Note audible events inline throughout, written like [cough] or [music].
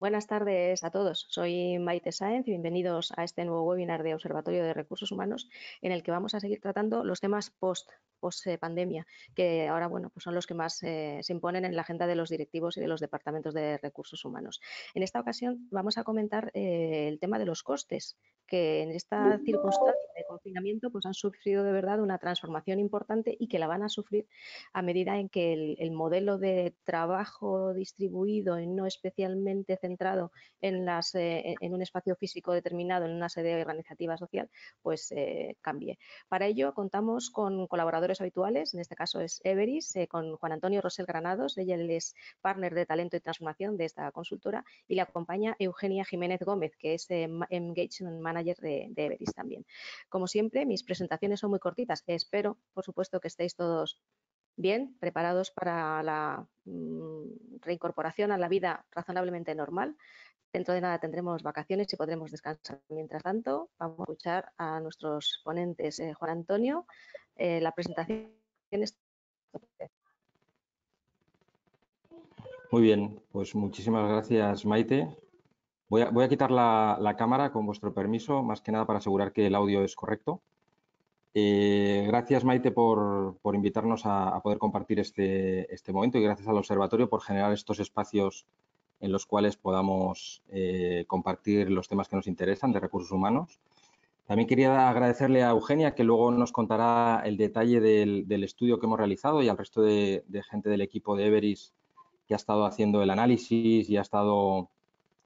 Buenas tardes a todos. Soy Maite Sáenz y bienvenidos a este nuevo webinar de Observatorio de Recursos Humanos en el que vamos a seguir tratando los temas post, post pandemia, que ahora bueno, pues son los que más eh, se imponen en la agenda de los directivos y de los departamentos de recursos humanos. En esta ocasión vamos a comentar eh, el tema de los costes, que en esta circunstancia de confinamiento pues han sufrido de verdad una transformación importante y que la van a sufrir a medida en que el, modelo de trabajo distribuido y no especialmente centrado eh, en un espacio físico determinado, en una sede organizativa social, pues eh, cambie. Para ello contamos con colaboradores habituales, en este caso es Everis, eh, con Juan Antonio Rosel Granados, ella es partner de talento y transformación de esta consultora y le acompaña Eugenia Jiménez Gómez, que es Engagement Manager de, Everis también. Como siempre, mis presentaciones son muy cortitas. Espero, por supuesto, que estéis todos bien, preparados para la mm, reincorporación a la vida razonablemente normal. Dentro de nada tendremos vacaciones y podremos descansar. Mientras tanto, vamos a escuchar a nuestros ponentes. Eh, Juan Antonio, eh, la presentación es... Muy bien, pues muchísimas gracias Maite. Voy a, quitar la, cámara con vuestro permiso, más que nada para asegurar que el audio es correcto. Eh, gracias, Maite, por, invitarnos a, poder compartir este, este, momento y gracias al Observatorio por generar estos espacios en los cuales podamos eh, compartir los temas que nos interesan de recursos humanos. También quería agradecerle a Eugenia, que luego nos contará el detalle del, estudio que hemos realizado y al resto de, de, gente del equipo de Everis que ha estado haciendo el análisis y ha estado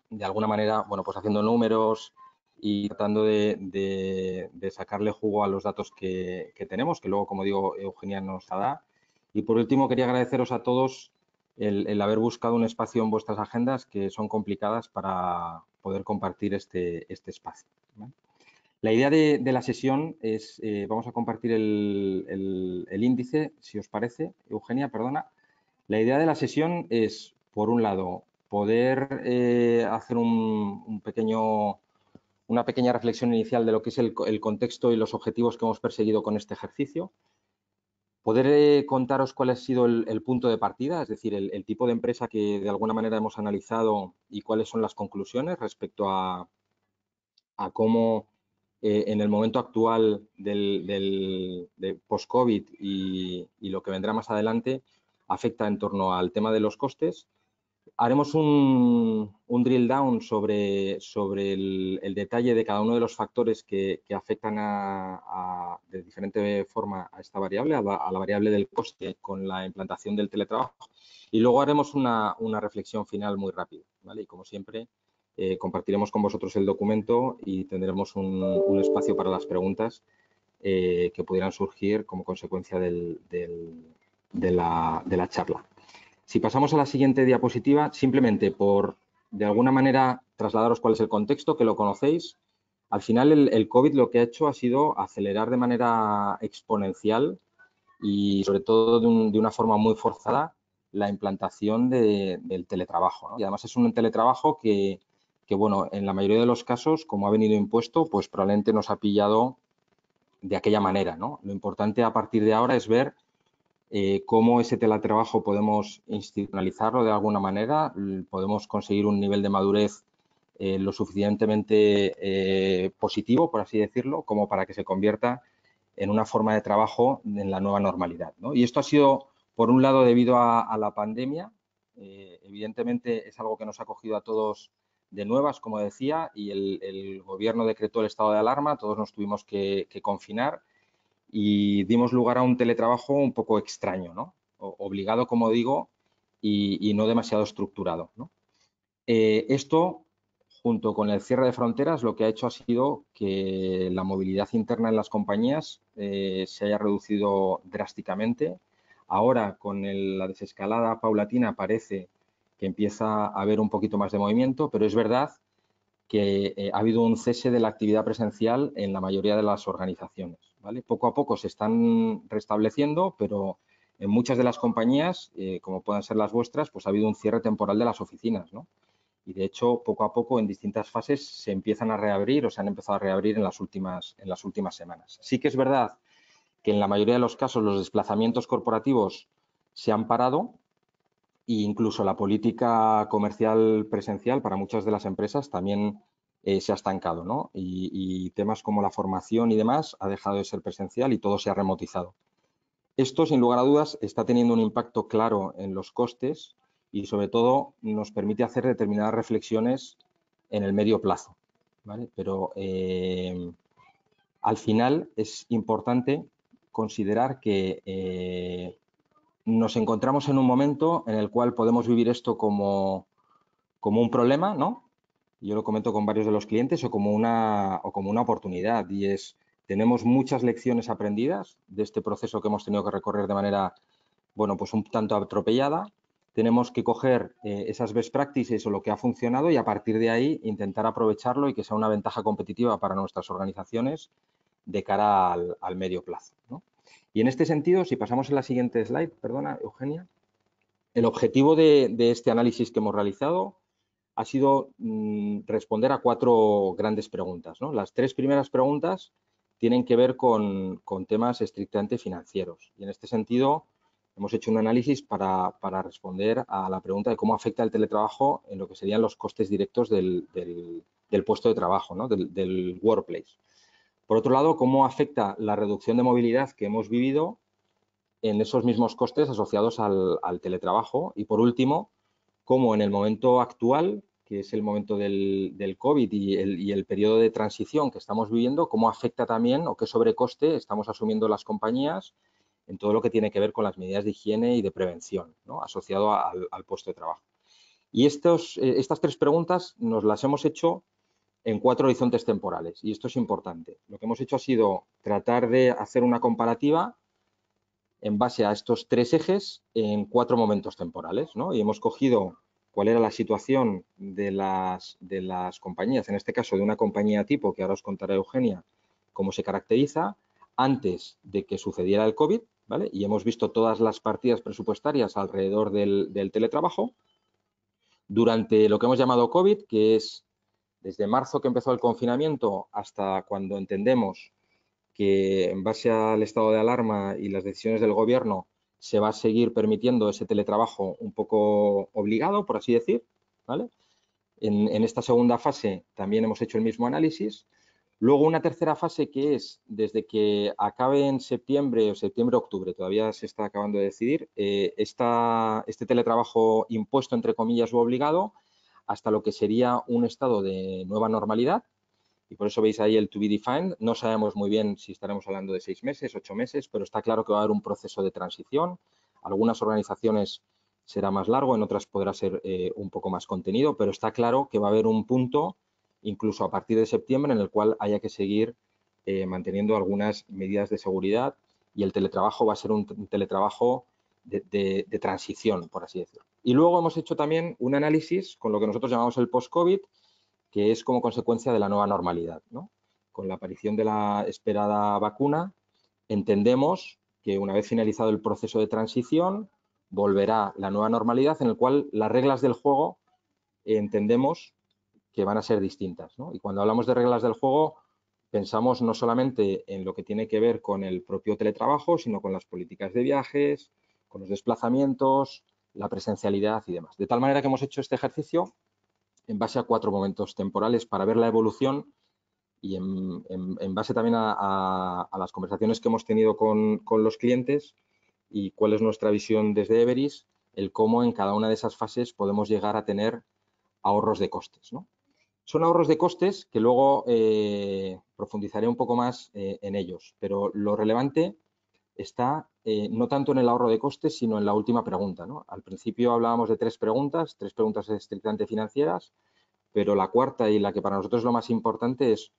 de alguna manera, bueno, pues haciendo números y tratando de, sacarle jugo a los datos que, tenemos, que luego, como digo, Eugenia nos da. Y por último, quería agradeceros a todos el, haber buscado un espacio en vuestras agendas que son complicadas para poder compartir este, este espacio. La idea de, la sesión es, eh, vamos a compartir el, el, índice, si os parece, Eugenia, perdona. La idea de la sesión es, por un lado, poder eh, hacer un, pequeño, una pequeña reflexión inicial de lo que es el, contexto y los objetivos que hemos perseguido con este ejercicio, poder eh, contaros cuál ha sido el, punto de partida, es decir, el, tipo de empresa que de alguna manera hemos analizado y cuáles son las conclusiones respecto a, cómo eh, en el momento actual del, post-COVID y, y, lo que vendrá más adelante afecta en torno al tema de los costes haremos un, drill down sobre, sobre el, detalle de cada uno de los factores que, afectan a, de diferente forma a esta variable, a la, variable del coste con la implantación del teletrabajo. Y luego haremos una, reflexión final muy rápida. ¿vale? Y como siempre, eh, compartiremos con vosotros el documento y tendremos un, espacio para las preguntas eh, que pudieran surgir como consecuencia de, la, de la charla. Si pasamos a la siguiente diapositiva, simplemente por, de alguna manera, trasladaros cuál es el contexto, que lo conocéis. Al final, el, COVID lo que ha hecho ha sido acelerar de manera exponencial y, sobre todo, de, una forma muy forzada la implantación del teletrabajo. Y además es un teletrabajo que, que, bueno, en la mayoría de los casos, como ha venido impuesto, pues probablemente nos ha pillado de aquella manera. ¿no? Lo importante a partir de ahora es ver eh, cómo ese teletrabajo podemos institucionalizarlo de alguna manera, podemos conseguir un nivel de madurez eh, lo suficientemente eh, positivo, por así decirlo, como para que se convierta en una forma de trabajo en la nueva normalidad. Y esto ha sido, por un lado, debido a, la pandemia. evidentemente es algo que nos ha cogido a todos de nuevas, como decía, y el, gobierno decretó el estado de alarma, todos nos tuvimos que confinar y dimos lugar a un teletrabajo un poco extraño, ¿no? obligado, como digo, y, no demasiado estructurado. Eh, esto, junto con el cierre de fronteras, lo que ha hecho ha sido que la movilidad interna en las compañías eh, se haya reducido drásticamente. Ahora, con la desescalada paulatina, parece que empieza a haber un poquito más de movimiento, pero es verdad que eh, ha habido un cese de la actividad presencial en la mayoría de las organizaciones. Poco a poco se están restableciendo, pero en muchas de las compañías, eh, como puedan ser las vuestras, pues ha habido un cierre temporal de las oficinas, Y de hecho, poco a poco, en distintas fases, se empiezan a reabrir o se han empezado a reabrir en las últimas, en las últimas semanas. Sí que es verdad que en la mayoría de los casos los desplazamientos corporativos se han parado, E incluso la política comercial presencial para muchas de las empresas también eh, se ha estancado, ¿no? Y, temas como la formación y demás ha dejado de ser presencial y todo se ha remotizado. Esto, sin lugar a dudas, está teniendo un impacto claro en los costes y, sobre todo, nos permite hacer determinadas reflexiones en el medio plazo, ¿vale? Pero eh, al final es importante considerar que eh, nos encontramos en un momento en el cual podemos vivir esto como, como un problema, ¿no? Yo lo comento con varios de los clientes o como una, o como una oportunidad y es, tenemos muchas lecciones aprendidas de este proceso que hemos tenido que recorrer de manera, bueno, pues un tanto atropellada. Tenemos que coger eh, esas best practices o lo que ha funcionado y a partir de ahí intentar aprovecharlo y que sea una ventaja competitiva para nuestras organizaciones de cara al, medio plazo. Y en este sentido, si pasamos a la siguiente slide, perdona, Eugenia, el objetivo de, este análisis que hemos realizado ha sido mm, responder a cuatro grandes preguntas. Las tres primeras preguntas tienen que ver con, temas estrictamente financieros y en este sentido hemos hecho un análisis para, responder a la pregunta de cómo afecta el teletrabajo en lo que serían los costes directos del, puesto de trabajo, del workplace. Por otro lado, cómo afecta la reducción de movilidad que hemos vivido en esos mismos costes asociados al, teletrabajo. Y por último, cómo en el momento actual, que es el momento del, COVID y el, periodo de transición que estamos viviendo, cómo afecta también o qué sobrecoste estamos asumiendo las compañías en todo lo que tiene que ver con las medidas de higiene y de prevención asociado al, puesto de trabajo. Y eh, estas tres preguntas nos las hemos hecho en cuatro horizontes temporales y esto es importante. Lo que hemos hecho ha sido tratar de hacer una comparativa en base a estos tres ejes en cuatro momentos temporales y hemos cogido cuál era la situación de las, de las compañías, en este caso de una compañía tipo que ahora os contará Eugenia cómo se caracteriza, antes de que sucediera el COVID, ¿vale? Y hemos visto todas las partidas presupuestarias alrededor del, del teletrabajo. Durante lo que hemos llamado COVID, que es desde marzo que empezó el confinamiento hasta cuando entendemos que en base al estado de alarma y las decisiones del gobierno se va a seguir permitiendo ese teletrabajo un poco obligado, por así decir. ¿vale? En, esta segunda fase también hemos hecho el mismo análisis. Luego una tercera fase que es desde que acabe en septiembre o septiembre-octubre, todavía se está acabando de decidir, eh, este teletrabajo impuesto entre comillas o obligado hasta lo que sería un estado de nueva normalidad. Y por eso veis ahí el to be defined. No sabemos muy bien si estaremos hablando de seis meses, ocho meses, pero está claro que va a haber un proceso de transición. Algunas organizaciones será más largo, en otras podrá ser eh, un poco más contenido, pero está claro que va a haber un punto, incluso a partir de septiembre, en el cual haya que seguir eh, manteniendo algunas medidas de seguridad y el teletrabajo va a ser un teletrabajo de, transición, por así decirlo. Y luego hemos hecho también un análisis con lo que nosotros llamamos el post-COVID, que es como consecuencia de la nueva normalidad. Con la aparición de la esperada vacuna, entendemos que una vez finalizado el proceso de transición, volverá la nueva normalidad en el cual las reglas del juego entendemos que van a ser distintas. Y cuando hablamos de reglas del juego, pensamos no solamente en lo que tiene que ver con el propio teletrabajo, sino con las políticas de viajes, con los desplazamientos, la presencialidad y demás. De tal manera que hemos hecho este ejercicio en base a cuatro momentos temporales para ver la evolución y en, base también a, las conversaciones que hemos tenido con, los clientes y cuál es nuestra visión desde Everis, el cómo en cada una de esas fases podemos llegar a tener ahorros de costes. Son ahorros de costes que luego eh, profundizaré un poco más eh, en ellos, pero lo relevante está eh, no tanto en el ahorro de costes, sino en la última pregunta. Al principio hablábamos de tres preguntas, tres preguntas estrictamente financieras, pero la cuarta y la que para nosotros es lo más importante es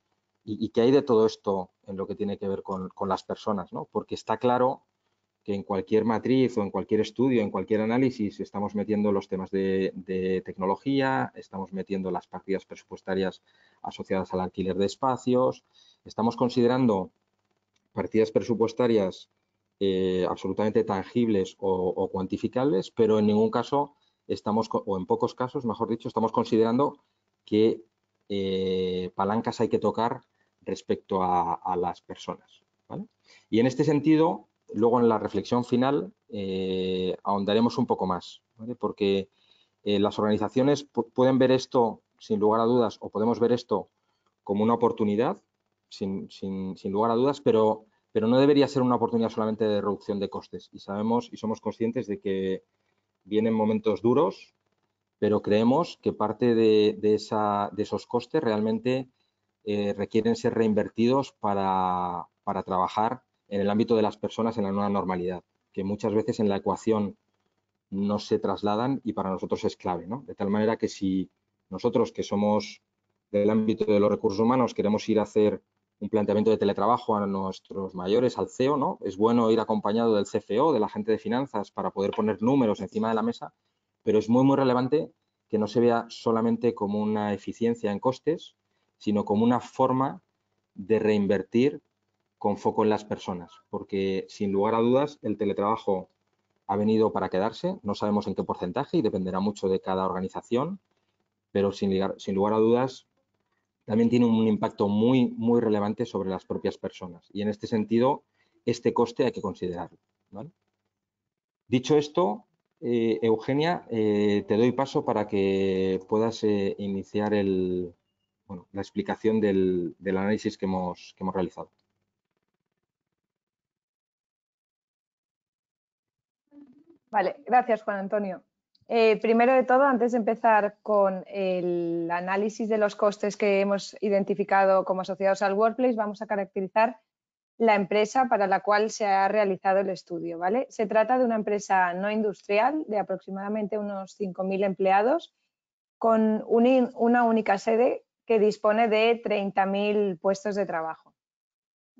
¿y, qué hay de todo esto en lo que tiene que ver con, las personas? Porque está claro que en cualquier matriz o en cualquier estudio, en cualquier análisis, estamos metiendo los temas de, de tecnología, estamos metiendo las partidas presupuestarias asociadas al alquiler de espacios, estamos considerando partidas presupuestarias eh, absolutamente tangibles o, cuantificables, pero en ningún caso estamos, o en pocos casos, mejor dicho, estamos considerando que eh, palancas hay que tocar respecto a, las personas. Y en este sentido, luego en la reflexión final ahondaremos un poco más, porque las organizaciones pueden ver esto, sin lugar a dudas, o podemos ver esto como una oportunidad, sin, lugar a dudas, pero, pero no debería ser una oportunidad solamente de reducción de costes. Y sabemos y somos conscientes de que vienen momentos duros, pero creemos que parte de, esos costes realmente eh, requieren ser reinvertidos para, para, trabajar en el ámbito de las personas en la nueva normalidad, que muchas veces en la ecuación no se trasladan y para nosotros es clave. De tal manera que si nosotros que somos del ámbito de los recursos humanos queremos ir a hacer un planteamiento de teletrabajo a nuestros mayores, al CEO, ¿no? Es bueno ir acompañado del CFO, de la gente de finanzas, para poder poner números encima de la mesa, pero es muy, muy relevante que no se vea solamente como una eficiencia en costes, sino como una forma de reinvertir con foco en las personas, porque sin lugar a dudas el teletrabajo ha venido para quedarse, no sabemos en qué porcentaje y dependerá mucho de cada organización, pero sin, sin lugar a dudas también tiene un impacto muy, muy relevante sobre las propias personas. Y en este sentido, este coste hay que considerarlo. Dicho esto, eh, Eugenia, eh, te doy paso para que puedas eh, iniciar el, la explicación del, análisis que hemos, que hemos realizado. Vale, gracias Juan Antonio. Eh, primero de todo, antes de empezar con el análisis de los costes que hemos identificado como asociados al Workplace, vamos a caracterizar la empresa para la cual se ha realizado el estudio. ¿vale? Se trata de una empresa no industrial de aproximadamente unos 5.000 empleados con una única sede que dispone de 30.000 puestos de trabajo.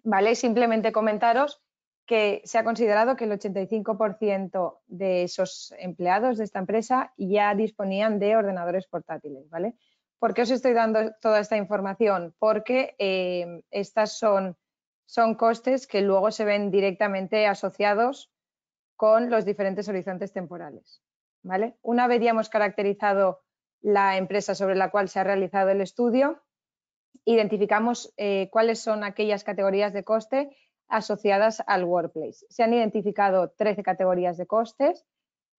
¿Vale? Simplemente comentaros que se ha considerado que el 85% de esos empleados de esta empresa ya disponían de ordenadores portátiles, ¿vale? ¿Por qué os estoy dando toda esta información? Porque eh, estas son, son costes que luego se ven directamente asociados con los diferentes horizontes temporales, ¿vale? Una vez ya hemos caracterizado la empresa sobre la cual se ha realizado el estudio, identificamos eh, cuáles son aquellas categorías de coste asociadas al workplace. Se han identificado 13 categorías de costes,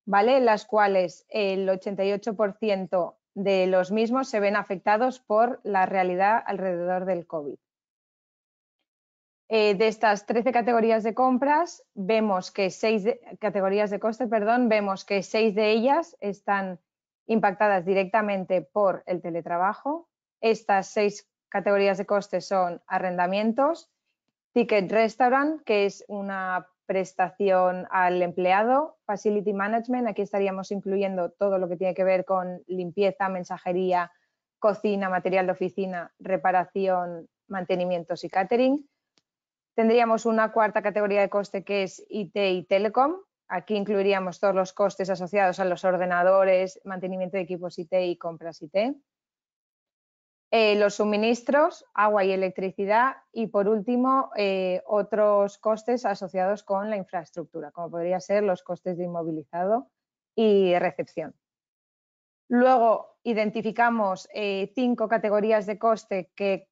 ¿vale? Las cuales el 88% de los mismos se ven afectados por la realidad alrededor del COVID. Eh, de estas 13 categorías de compras, vemos que seis categorías de coste, perdón, vemos que seis de ellas están impactadas directamente por el teletrabajo. Estas seis categorías de coste son arrendamientos, Ticket Restaurant, que es una prestación al empleado, Facility Management, aquí estaríamos incluyendo todo lo que tiene que ver con limpieza, mensajería, cocina, material de oficina, reparación, mantenimientos y catering. Tendríamos una cuarta categoría de coste que es IT y Telecom. Aquí incluiríamos todos los costes asociados a los ordenadores, mantenimiento de equipos IT y compras IT. Eh, los suministros, agua y electricidad y por último eh, otros costes asociados con la infraestructura, como podría ser los costes de inmovilizado y recepción. Luego identificamos eh, cinco categorías de coste que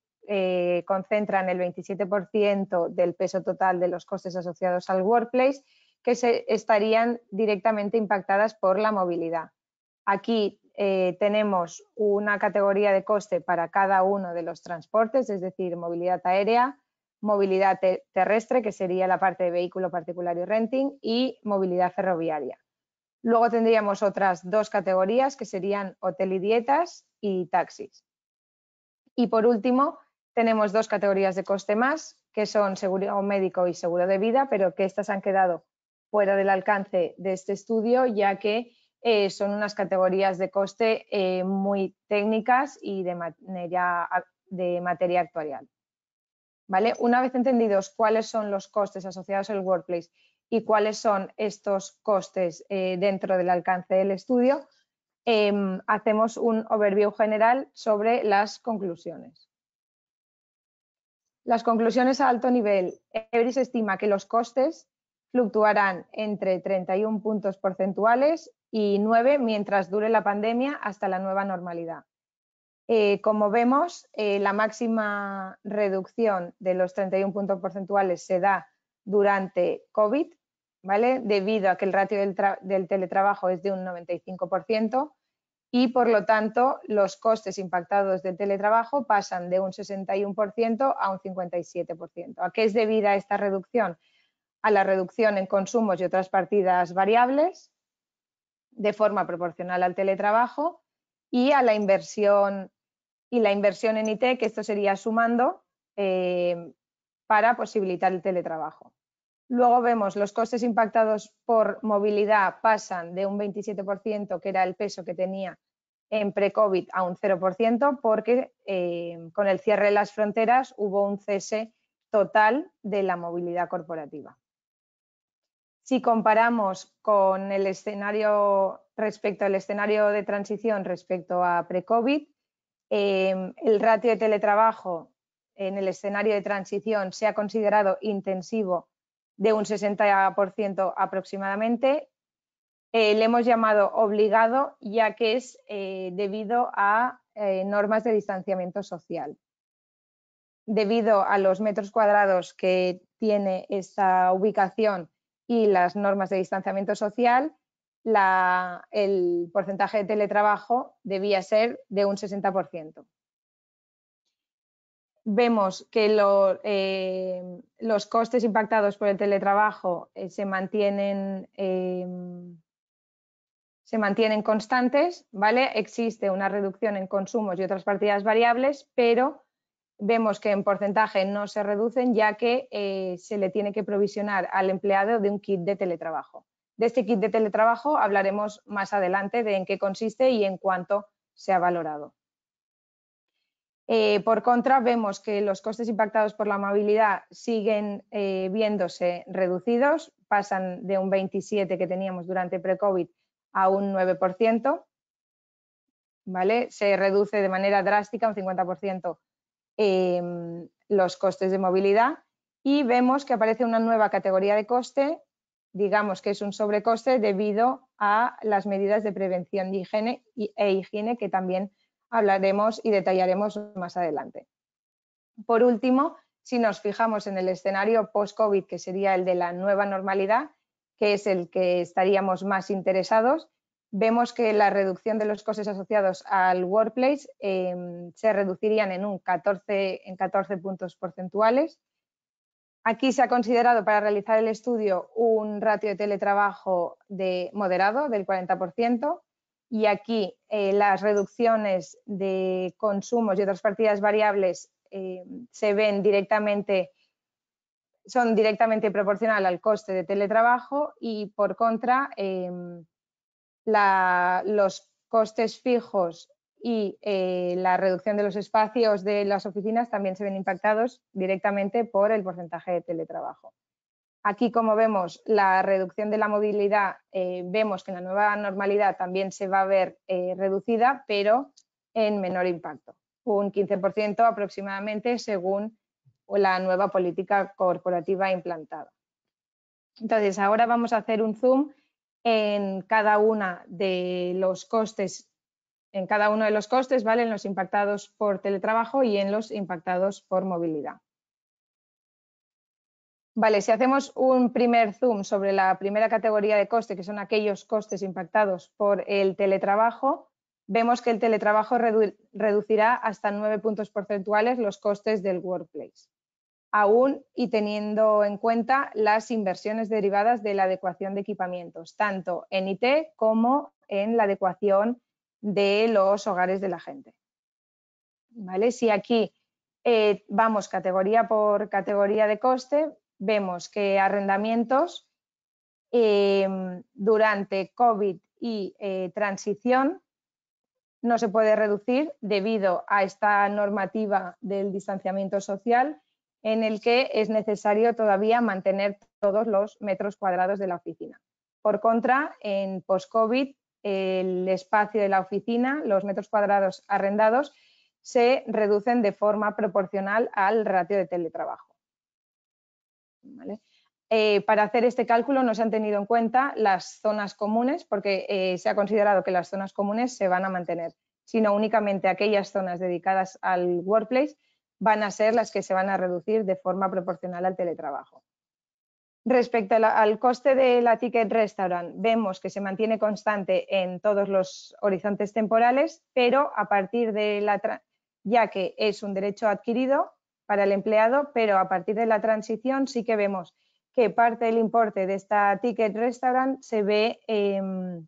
concentran el 27% del peso total de los costes asociados al workplace que se estarían directamente impactadas por la movilidad. Aquí eh, tenemos una categoría de coste para cada uno de los transportes, es decir, movilidad aérea, movilidad terrestre, que sería la parte de vehículo particular y renting, y movilidad ferroviaria. Luego tendríamos otras dos categorías que serían hotel y dietas y taxis. Y por último, tenemos dos categorías de coste más, que son seguro médico y seguro de vida, pero que estas han quedado fuera del alcance de este estudio, ya que eh, son unas categorías de coste eh, muy técnicas y de materia, de materia actuarial. ¿Vale? Una vez entendidos cuáles son los costes asociados al workplace y cuáles son estos costes eh, dentro del alcance del estudio, em, hacemos un overview general sobre las conclusiones. Las conclusiones a alto nivel. Ebris estima que los costes fluctuarán entre 31 puntos porcentuales y 9 mientras dure la pandemia hasta la nueva normalidad. Eh, como vemos, eh, la máxima reducción de los 31 puntos porcentuales se da durante COVID, ¿vale? Debido a que el ratio del, teletrabajo es de un 95% y por lo tanto los costes impactados del teletrabajo pasan de un 61% a un 57%. ¿A qué es debida esta reducción? A la reducción en consumos y otras partidas variables de forma proporcional al teletrabajo y a la inversión y la inversión en IT, que esto sería sumando eh, para posibilitar el teletrabajo. Luego vemos los costes impactados por movilidad pasan de un 27%, que era el peso que tenía en pre-COVID, a un 0%, porque eh, con el cierre de las fronteras hubo un cese total de la movilidad corporativa. Si comparamos con el escenario respecto al escenario de transición respecto a pre-COVID, Em, el ratio de teletrabajo en el escenario de transición se ha considerado intensivo de un 60% aproximadamente. Eh, le hemos llamado obligado ya que es eh, debido a eh, normas de distanciamiento social. Debido a los metros cuadrados que tiene esta ubicación y las normas de distanciamiento social, el porcentaje de teletrabajo debía ser de un 60%. Vemos que eh, los costes impactados por el teletrabajo eh, se, mantienen, em, se mantienen constantes, ¿vale? Existe una reducción en consumos y otras partidas variables, pero vemos que en porcentaje no se reducen ya que eh, se le tiene que provisionar al empleado de un kit de teletrabajo. De este kit de teletrabajo hablaremos más adelante de en qué consiste y en cuánto se ha valorado. Eh, por contra, vemos que los costes impactados por la movilidad siguen eh, viéndose reducidos, pasan de un 27 que teníamos durante pre-COVID a un 9%, ¿vale? Se reduce de manera drástica, un 50%, em, los costes de movilidad y vemos que aparece una nueva categoría de coste digamos que es un sobrecoste debido a las medidas de prevención de higiene e higiene que también hablaremos y detallaremos más adelante. Por último, si nos fijamos en el escenario post-COVID, que sería el de la nueva normalidad, que es el que estaríamos más interesados, vemos que la reducción de los costes asociados al workplace em, se reducirían en un 14, en 14 puntos porcentuales. Aquí se ha considerado para realizar el estudio un ratio de teletrabajo de moderado del 40% y aquí eh, las reducciones de consumos y otras partidas variables eh, se ven directamente, son directamente proporcional al coste de teletrabajo y por contra los costes fijos y eh, la reducción de los espacios de las oficinas también se ven impactados directamente por el porcentaje de teletrabajo. Aquí, como vemos, la reducción de la movilidad, eh, vemos que la nueva normalidad también se va a ver eh, reducida, pero en menor impacto, un 15% aproximadamente según la nueva política corporativa implantada. Entonces, ahora vamos a hacer un zoom en cada una de los costes en cada uno de los costes, ¿vale? En los impactados por teletrabajo y en los impactados por movilidad. Vale, si hacemos un primer zoom sobre la primera categoría de coste, que son aquellos costes impactados por el teletrabajo, vemos que el teletrabajo reducirá hasta nueve puntos porcentuales los costes del workplace, aún y teniendo en cuenta las inversiones derivadas de la adecuación de equipamientos, tanto en IT como en la adecuación de los hogares de la gente. ¿Vale? Si aquí eh, vamos categoría por categoría de coste, vemos que arrendamientos em, durante COVID y eh, transición no se puede reducir debido a esta normativa del distanciamiento social en el que es necesario todavía mantener todos los metros cuadrados de la oficina. Por contra, en post-COVID el espacio de la oficina, los metros cuadrados arrendados, se reducen de forma proporcional al ratio de teletrabajo. Eh, para hacer este cálculo no se han tenido en cuenta las zonas comunes porque eh, se ha considerado que las zonas comunes se van a mantener, sino únicamente aquellas zonas dedicadas al workplace van a ser las que se van a reducir de forma proporcional al teletrabajo. Respecto al coste de la ticket restaurant, vemos que se mantiene constante en todos los horizontes temporales, pero a partir de la, ya que es un derecho adquirido para el empleado, pero a partir de la transición sí que vemos que parte del importe de esta ticket restaurant se ve, em,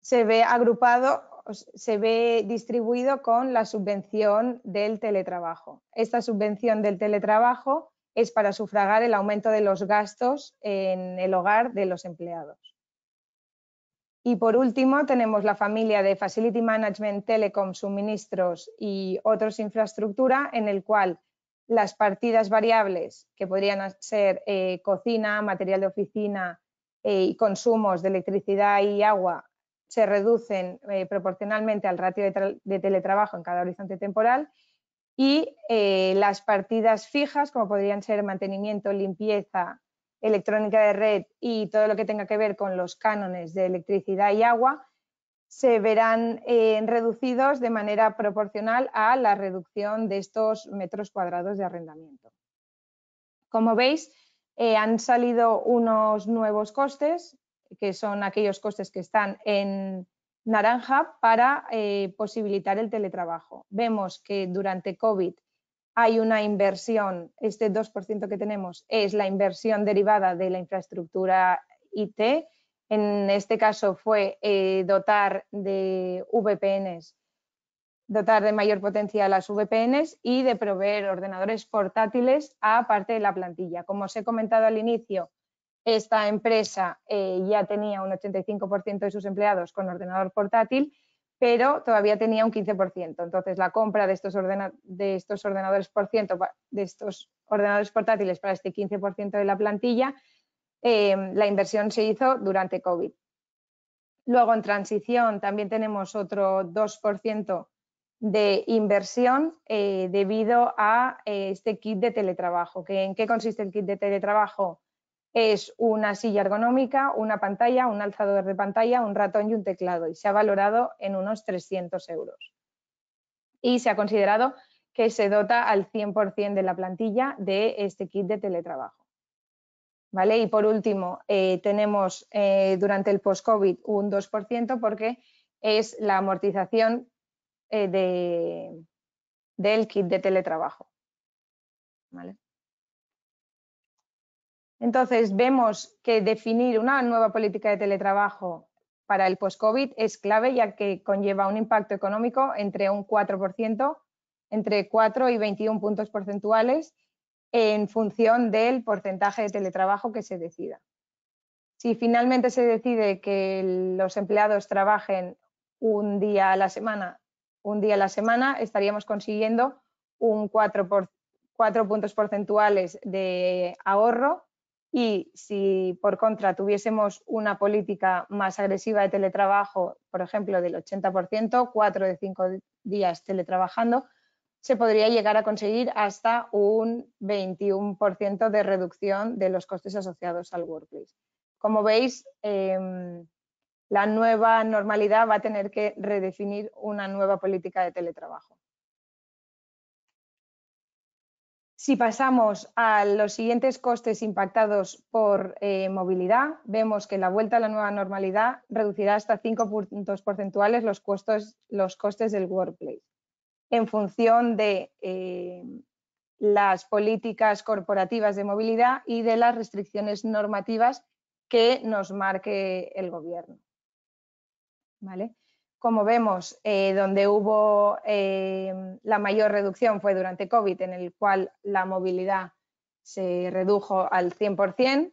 se ve agrupado, se ve distribuido con la subvención del teletrabajo. Esta subvención del teletrabajo es para sufragar el aumento de los gastos en el hogar de los empleados. Y por último, tenemos la familia de Facility Management, Telecom, Suministros y otros infraestructura, en el cual las partidas variables, que podrían ser eh, cocina, material de oficina eh, y consumos de electricidad y agua, se reducen eh, proporcionalmente al ratio de teletrabajo en cada horizonte temporal y eh, las partidas fijas, como podrían ser mantenimiento, limpieza, electrónica de red y todo lo que tenga que ver con los cánones de electricidad y agua, se verán eh, reducidos de manera proporcional a la reducción de estos metros cuadrados de arrendamiento. Como veis, han salido unos nuevos costes, que son aquellos costes que están en, naranja para eh, posibilitar el teletrabajo. Vemos que durante COVID hay una inversión, este 2% que tenemos es la inversión derivada de la infraestructura IT. En este caso fue eh, dotar de VPNs, dotar de mayor potencia a las VPNs y de proveer ordenadores portátiles a parte de la plantilla. Como os he comentado al inicio, esta empresa eh, ya tenía un 85% de sus empleados con ordenador portátil, pero todavía tenía un 15%. Entonces, la compra de estos, de estos ordenadores por ciento, de estos ordenadores portátiles para este 15% de la plantilla, em, la inversión se hizo durante COVID. Luego, en transición, también tenemos otro 2% de inversión eh, debido a eh, este kit de teletrabajo. ¿En qué consiste el kit de teletrabajo? Es una silla ergonómica, una pantalla, un alzador de pantalla, un ratón y un teclado y se ha valorado en unos 300 euros. Y se ha considerado que se dota al 100% de la plantilla de este kit de teletrabajo. ¿Vale? Y por último, eh, tenemos eh, durante el post-COVID un 2% porque es la amortización eh, del kit de teletrabajo. ¿Vale? Entonces, vemos que definir una nueva política de teletrabajo para el post-COVID es clave ya que conlleva un impacto económico entre un 4%, entre 4 y 21 puntos porcentuales en función del porcentaje de teletrabajo que se decida. Si finalmente se decide que los empleados trabajen un día a la semana, un día a la semana, estaríamos consiguiendo un 4, por, 4 puntos porcentuales de ahorro y si por contra tuviésemos una política más agresiva de teletrabajo, por ejemplo, del 80%, cuatro de cinco días teletrabajando, se podría llegar a conseguir hasta un 21% de reducción de los costes asociados al workplace. Como veis, em, la nueva normalidad va a tener que redefinir una nueva política de teletrabajo. Si pasamos a los siguientes costes impactados por eh, movilidad, vemos que la vuelta a la nueva normalidad reducirá hasta 5 puntos porcentuales los, costes del workplace en función de eh, las políticas corporativas de movilidad y de las restricciones normativas que nos marque el gobierno. ¿Vale? Como vemos, eh, donde hubo eh, la mayor reducción fue durante COVID, en el cual la movilidad se redujo al 100%.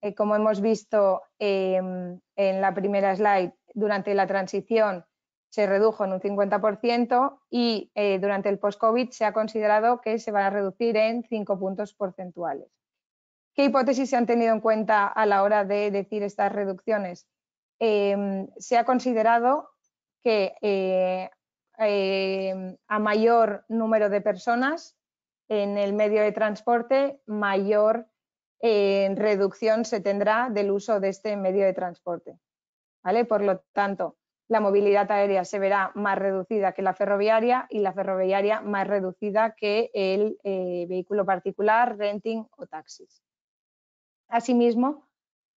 Eh, como hemos visto em, en la primera slide, durante la transición se redujo en un 50% y durante el post-COVID se ha considerado que se va a reducir en 5 puntos porcentuales. ¿Qué hipótesis se han tenido en cuenta a la hora de decir estas reducciones? Em, se ha considerado que eh, em, a mayor número de personas en el medio de transporte, mayor eh, reducción se tendrá del uso de este medio de transporte. Por lo tanto, la movilidad aérea se verá más reducida que la ferroviaria y la ferroviaria más reducida que el eh, vehículo particular, renting o taxis. Asimismo,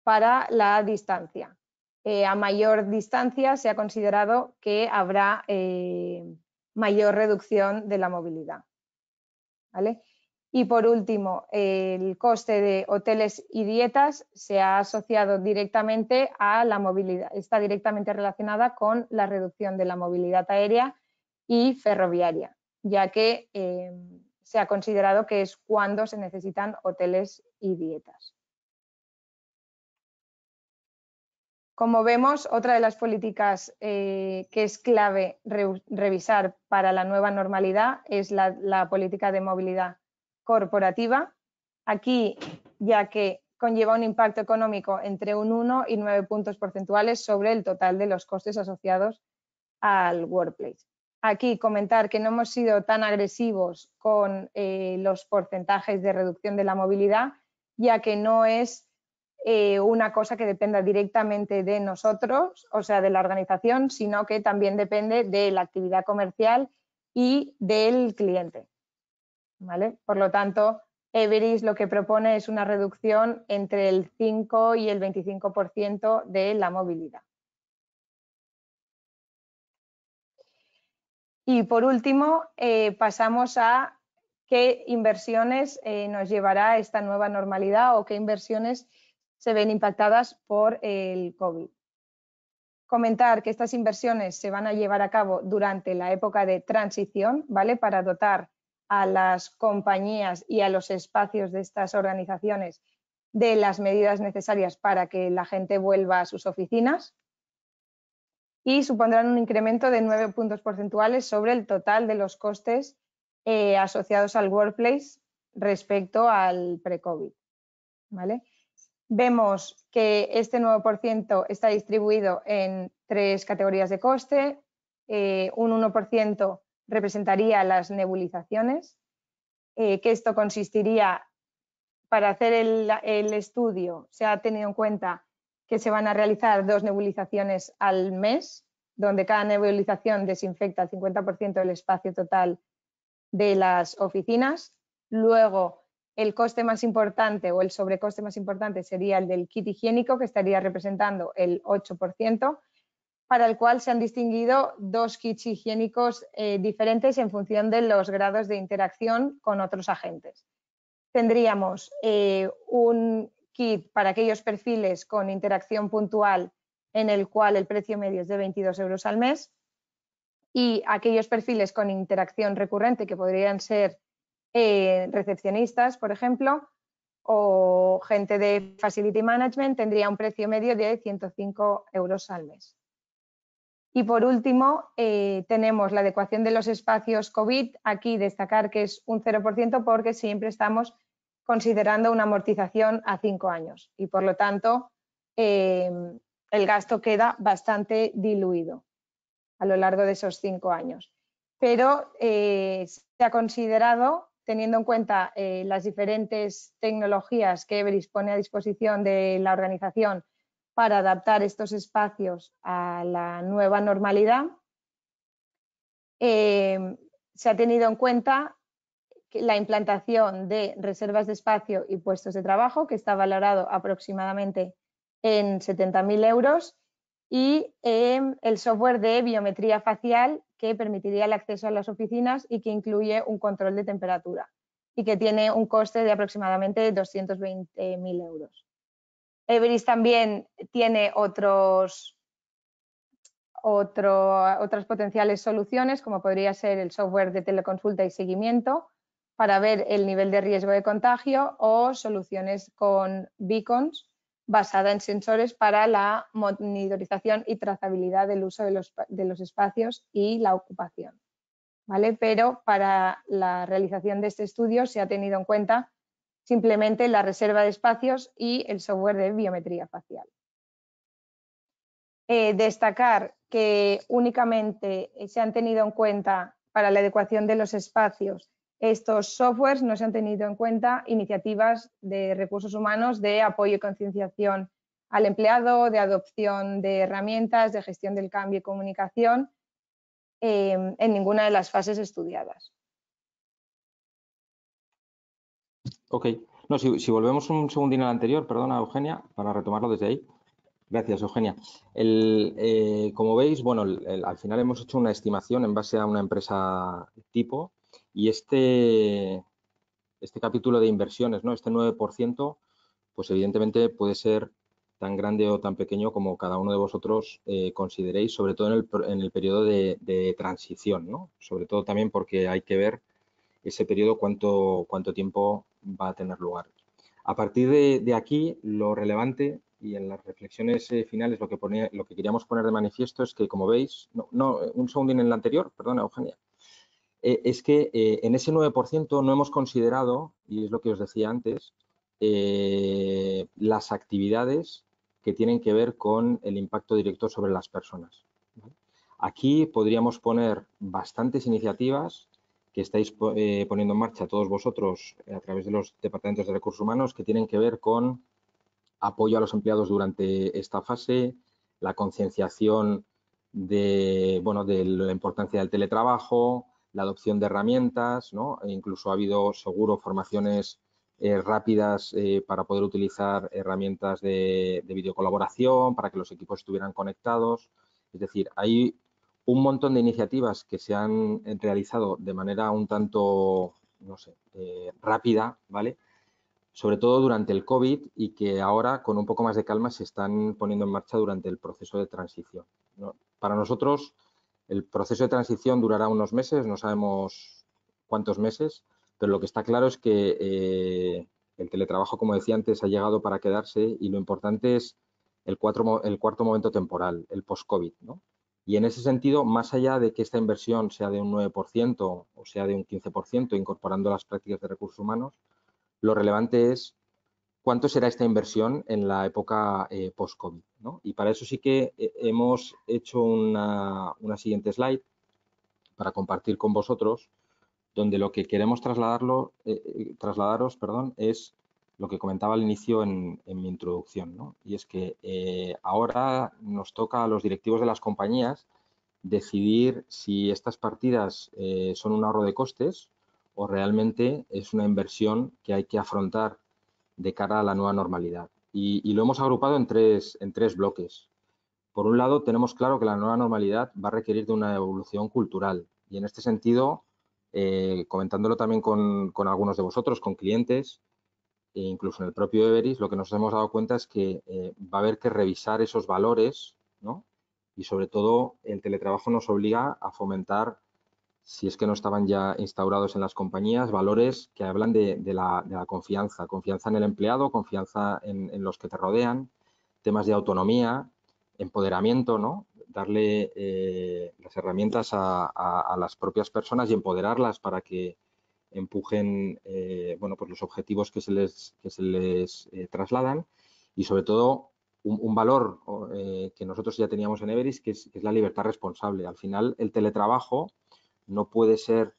para la distancia. Eh, a mayor distancia se ha considerado que habrá eh, mayor reducción de la movilidad. Y por último, el coste de hoteles y dietas se ha asociado directamente a la movilidad, está directamente relacionada con la reducción de la movilidad aérea y ferroviaria, ya que eh, se ha considerado que es cuando se necesitan hoteles y dietas. Como vemos, otra de las políticas eh, que es clave revisar para la nueva normalidad es la, política de movilidad corporativa. Aquí, ya que conlleva un impacto económico entre un 1 y 9 puntos porcentuales sobre el total de los costes asociados al workplace. Aquí comentar que no hemos sido tan agresivos con eh, los porcentajes de reducción de la movilidad, ya que no es eh, una cosa que dependa directamente de nosotros, o sea, de la organización, sino que también depende de la actividad comercial y del cliente. ¿vale? Por lo tanto, Everis lo que propone es una reducción entre el 5 y el 25% de la movilidad. Y por último, eh, pasamos a qué inversiones eh, nos llevará esta nueva normalidad o qué inversiones se ven impactadas por el COVID. Comentar que estas inversiones se van a llevar a cabo durante la época de transición, ¿vale? Para dotar a las compañías y a los espacios de estas organizaciones de las medidas necesarias para que la gente vuelva a sus oficinas y supondrán un incremento de nueve puntos porcentuales sobre el total de los costes eh, asociados al workplace respecto al pre-COVID. ¿vale? Vemos que este 9% está distribuido en tres categorías de coste. Eh, un 1% representaría las nebulizaciones, eh, que esto consistiría, para hacer el, el, estudio, se ha tenido en cuenta que se van a realizar dos nebulizaciones al mes, donde cada nebulización desinfecta el 50% del espacio total de las oficinas. Luego, el coste más importante o el sobrecoste más importante sería el del kit higiénico, que estaría representando el 8%, para el cual se han distinguido dos kits higiénicos eh, diferentes en función de los grados de interacción con otros agentes. Tendríamos eh, un kit para aquellos perfiles con interacción puntual en el cual el precio medio es de 22 euros al mes y aquellos perfiles con interacción recurrente que podrían ser eh, recepcionistas, por ejemplo, o gente de Facility Management tendría un precio medio de 105 euros al mes. Y por último, eh, tenemos la adecuación de los espacios COVID. Aquí destacar que es un 0% porque siempre estamos considerando una amortización a cinco años y por lo tanto eh, el gasto queda bastante diluido a lo largo de esos cinco años. Pero se ha considerado teniendo en cuenta eh, las diferentes tecnologías que Everis pone a disposición de la organización para adaptar estos espacios a la nueva normalidad, eh, se ha tenido en cuenta la implantación de reservas de espacio y puestos de trabajo, que está valorado aproximadamente en 70.000 euros, y eh, el software de biometría facial que permitiría el acceso a las oficinas y que incluye un control de temperatura y que tiene un coste de aproximadamente 220.000 euros. Everis también tiene otros, otras potenciales soluciones, como podría ser el software de teleconsulta y seguimiento para ver el nivel de riesgo de contagio o soluciones con beacons basada en sensores para la monitorización y trazabilidad del uso de los, de los espacios y la ocupación. ¿vale? Pero para la realización de este estudio se ha tenido en cuenta simplemente la reserva de espacios y el software de biometría facial. Eh, destacar que únicamente se han tenido en cuenta para la adecuación de los espacios estos softwares no se han tenido en cuenta iniciativas de recursos humanos de apoyo y concienciación al empleado, de adopción de herramientas, de gestión del cambio y comunicación em, en ninguna de las fases estudiadas. Ok, no, si, volvemos un segundín al anterior, perdona Eugenia, para retomarlo desde ahí. Gracias, Eugenia. Eh, como veis, bueno, al final hemos hecho una estimación en base a una empresa tipo y este, este capítulo de inversiones, ¿no? este 9%, pues evidentemente puede ser tan grande o tan pequeño como cada uno de vosotros eh, consideréis, sobre todo en el, periodo de, transición, ¿no? sobre todo también porque hay que ver ese periodo cuánto, cuánto tiempo va a tener lugar. A partir de, aquí, lo relevante y en las reflexiones eh, finales lo que, lo que queríamos poner de manifiesto es que, como veis, no, no un segundín en el anterior, perdona Eugenia, eh, es que eh, en ese 9% no hemos considerado, y es lo que os decía antes, las actividades que tienen que ver con el impacto directo sobre las personas. Aquí podríamos poner bastantes iniciativas que estáis eh, poniendo en marcha todos vosotros eh, a través de los departamentos de recursos humanos que tienen que ver con apoyo a los empleados durante esta fase, la concienciación de, bueno, de la importancia del teletrabajo, la adopción de herramientas, ¿no? E incluso ha habido seguro formaciones eh, rápidas para poder utilizar herramientas de, de videocolaboración, para que los equipos estuvieran conectados. Es decir, hay un montón de iniciativas que se han realizado de manera un tanto, no sé, eh, rápida, ¿vale? Sobre todo durante el COVID y que ahora con un poco más de calma se están poniendo en marcha durante el proceso de transición. Para nosotros el proceso de transición durará unos meses, no sabemos cuántos meses, pero lo que está claro es que eh, el teletrabajo, como decía antes, ha llegado para quedarse y lo importante es el, cuarto momento temporal, el post-COVID, ¿no? Y en ese sentido, más allá de que esta inversión sea de un 9% o sea de un 15%, incorporando las prácticas de recursos humanos, lo relevante es cuánto será esta inversión en la época eh, post-COVID. Y para eso sí que eh, hemos hecho una, siguiente slide para compartir con vosotros, donde lo que queremos trasladarlo, eh, trasladaros perdón, es lo que comentaba al inicio en, mi introducción, y es que eh, ahora nos toca a los directivos de las compañías decidir si estas partidas eh, son un ahorro de costes o realmente es una inversión que hay que afrontar de cara a la nueva normalidad. Y, lo hemos agrupado en tres, en tres bloques. Por un lado, tenemos claro que la nueva normalidad va a requerir de una evolución cultural y en este sentido, eh, comentándolo también con, con algunos de vosotros, con clientes, e incluso en el propio Everis, lo que nos hemos dado cuenta es que eh, va a haber que revisar esos valores, ¿no? Y sobre todo el teletrabajo nos obliga a fomentar, si es que no estaban ya instaurados en las compañías, valores que hablan de, la, confianza, confianza en el empleado, confianza en, los que te rodean, temas de autonomía, empoderamiento, ¿no? Darle eh, las herramientas a las propias personas y empoderarlas para que empujen eh, bueno, pues los objetivos que se les, que se les eh, trasladan y sobre todo un, valor que nosotros ya teníamos en Everis que es, la libertad responsable. Al final el teletrabajo no puede ser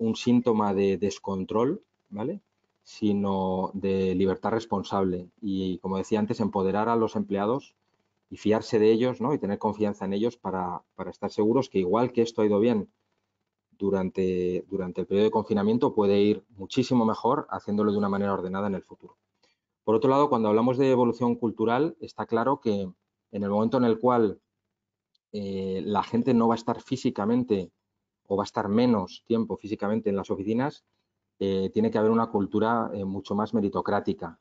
un síntoma de descontrol, ¿vale? sino de libertad responsable y como decía antes empoderar a los empleados y fiarse de ellos ¿no? y tener confianza en ellos para, para estar seguros que igual que esto ha ido bien durante, durante el periodo de confinamiento puede ir muchísimo mejor haciéndolo de una manera ordenada en el futuro. Por otro lado, cuando hablamos de evolución cultural, está claro que en el momento en el cual eh, la gente no va a estar físicamente o va a estar menos tiempo físicamente en las oficinas, eh, tiene que haber una cultura eh, mucho más meritocrática.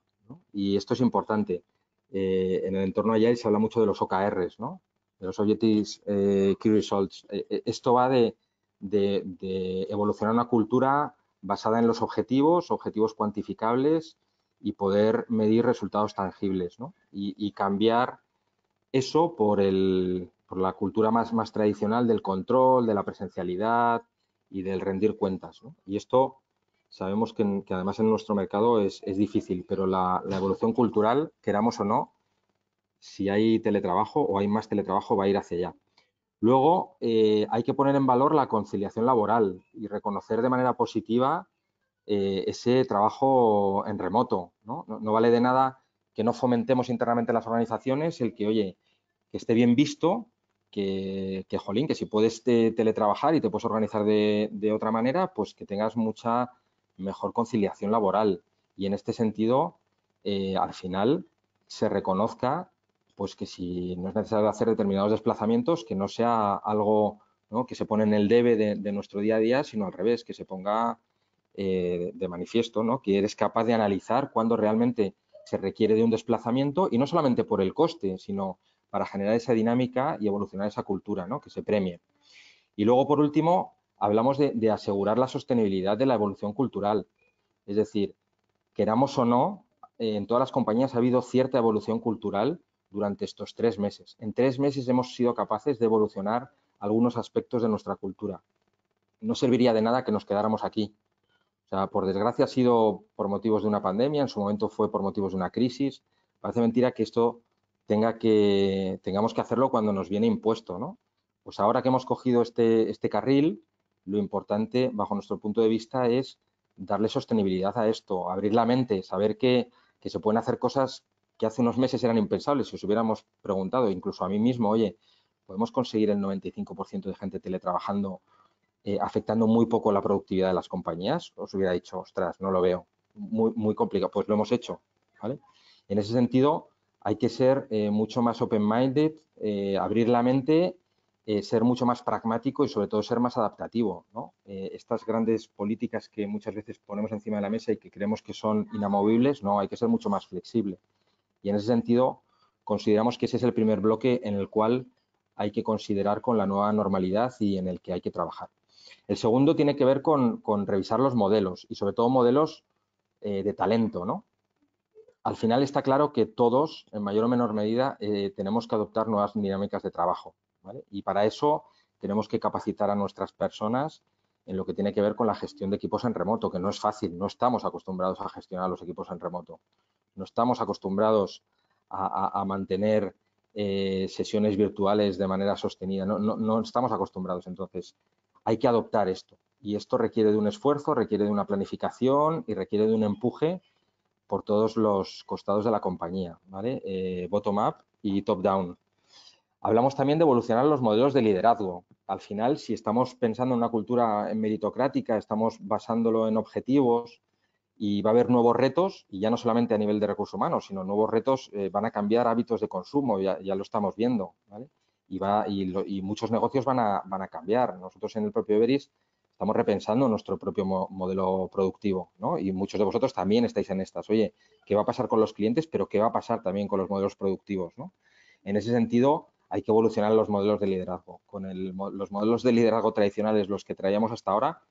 Y esto es importante. en el entorno Agile se habla mucho de los OKRs, ¿no? de los Objectives Key Results. esto va de, de, evolucionar una cultura basada en los objetivos, objetivos cuantificables y poder medir resultados tangibles y, cambiar eso por, el, por la cultura más, más, tradicional del control, de la presencialidad y del rendir cuentas. Y esto sabemos que, además en nuestro mercado es, difícil, pero la, la, evolución cultural, queramos o no, si hay teletrabajo o hay más teletrabajo, va a ir hacia allá. Luego, eh, hay que poner en valor la conciliación laboral y reconocer de manera positiva eh, ese trabajo en remoto. ¿no? vale de nada que no fomentemos internamente las organizaciones el que, oye, que esté bien visto, que, jolín, que si puedes teletrabajar y te puedes organizar de, de, otra manera, pues que tengas mucha mejor conciliación laboral. Y en este sentido, eh, al final, se reconozca pues que si no es necesario hacer determinados desplazamientos, que no sea algo que se pone en el debe de, nuestro día a día, sino al revés, que se ponga eh, de manifiesto, ¿no? que eres capaz de analizar cuándo realmente se requiere de un desplazamiento y no solamente por el coste, sino para generar esa dinámica y evolucionar esa cultura, ¿no? que se premie. Y luego, por último, hablamos de, asegurar la sostenibilidad de la evolución cultural. Es decir, queramos o no, en todas las compañías ha habido cierta evolución cultural durante estos tres meses. En tres meses hemos sido capaces de evolucionar algunos aspectos de nuestra cultura. No serviría de nada que nos quedáramos aquí. O sea, por desgracia ha sido por motivos de una pandemia, en su momento fue por motivos de una crisis. Parece mentira que esto tenga que, tengamos que hacerlo cuando nos viene impuesto, ¿no? Pues ahora que hemos cogido este, este carril, lo importante, bajo nuestro punto de vista, es darle sostenibilidad a esto, abrir la mente, saber que, que se pueden hacer cosas que hace unos meses eran impensables. Si os hubiéramos preguntado, incluso a mí mismo, oye, podemos conseguir el 95% de gente teletrabajando eh, afectando muy poco la productividad de las compañías, os hubiera dicho, ostras, no lo veo, muy, muy complicado. Pues lo hemos hecho, ¿vale? En ese sentido, hay que ser eh, mucho más open-minded, eh, abrir la mente, ser mucho más pragmático y sobre todo ser más adaptativo. estas grandes políticas que muchas veces ponemos encima de la mesa y que creemos que son inamovibles, no, hay que ser mucho más flexible. Y en ese sentido, consideramos que ese es el primer bloque en el cual hay que considerar con la nueva normalidad y en el que hay que trabajar. El segundo tiene que ver con, revisar los modelos y sobre todo modelos eh, de talento, ¿no? Al final está claro que todos, en mayor o menor medida, eh, tenemos que adoptar nuevas dinámicas de trabajo. Y para eso tenemos que capacitar a nuestras personas en lo que tiene que ver con la gestión de equipos en remoto, que no es fácil, no estamos acostumbrados a gestionar los equipos en remoto. No estamos acostumbrados a mantener eh, sesiones virtuales de manera sostenida. No, estamos acostumbrados, entonces hay que adoptar esto. Y esto requiere de un esfuerzo, requiere de una planificación y requiere de un empuje por todos los costados de la compañía, ¿vale? Eh, bottom-up y top-down. Hablamos también de evolucionar los modelos de liderazgo. Al final, si estamos pensando en una cultura meritocrática, estamos basándolo en objetivos, y va a haber nuevos retos, y ya no solamente a nivel de recursos humanos, sino nuevos retos eh, van a cambiar hábitos de consumo, ya, lo estamos viendo, ¿vale? Y, va, y, muchos negocios van a, van a, cambiar. Nosotros en el propio Everis estamos repensando nuestro propio modelo productivo, ¿no? Y muchos de vosotros también estáis en estas. Oye, ¿qué va a pasar con los clientes, pero qué va a pasar también con los modelos productivos, ¿no? En ese sentido, hay que evolucionar los modelos de liderazgo. Con los modelos de liderazgo tradicionales, los que traíamos hasta ahora,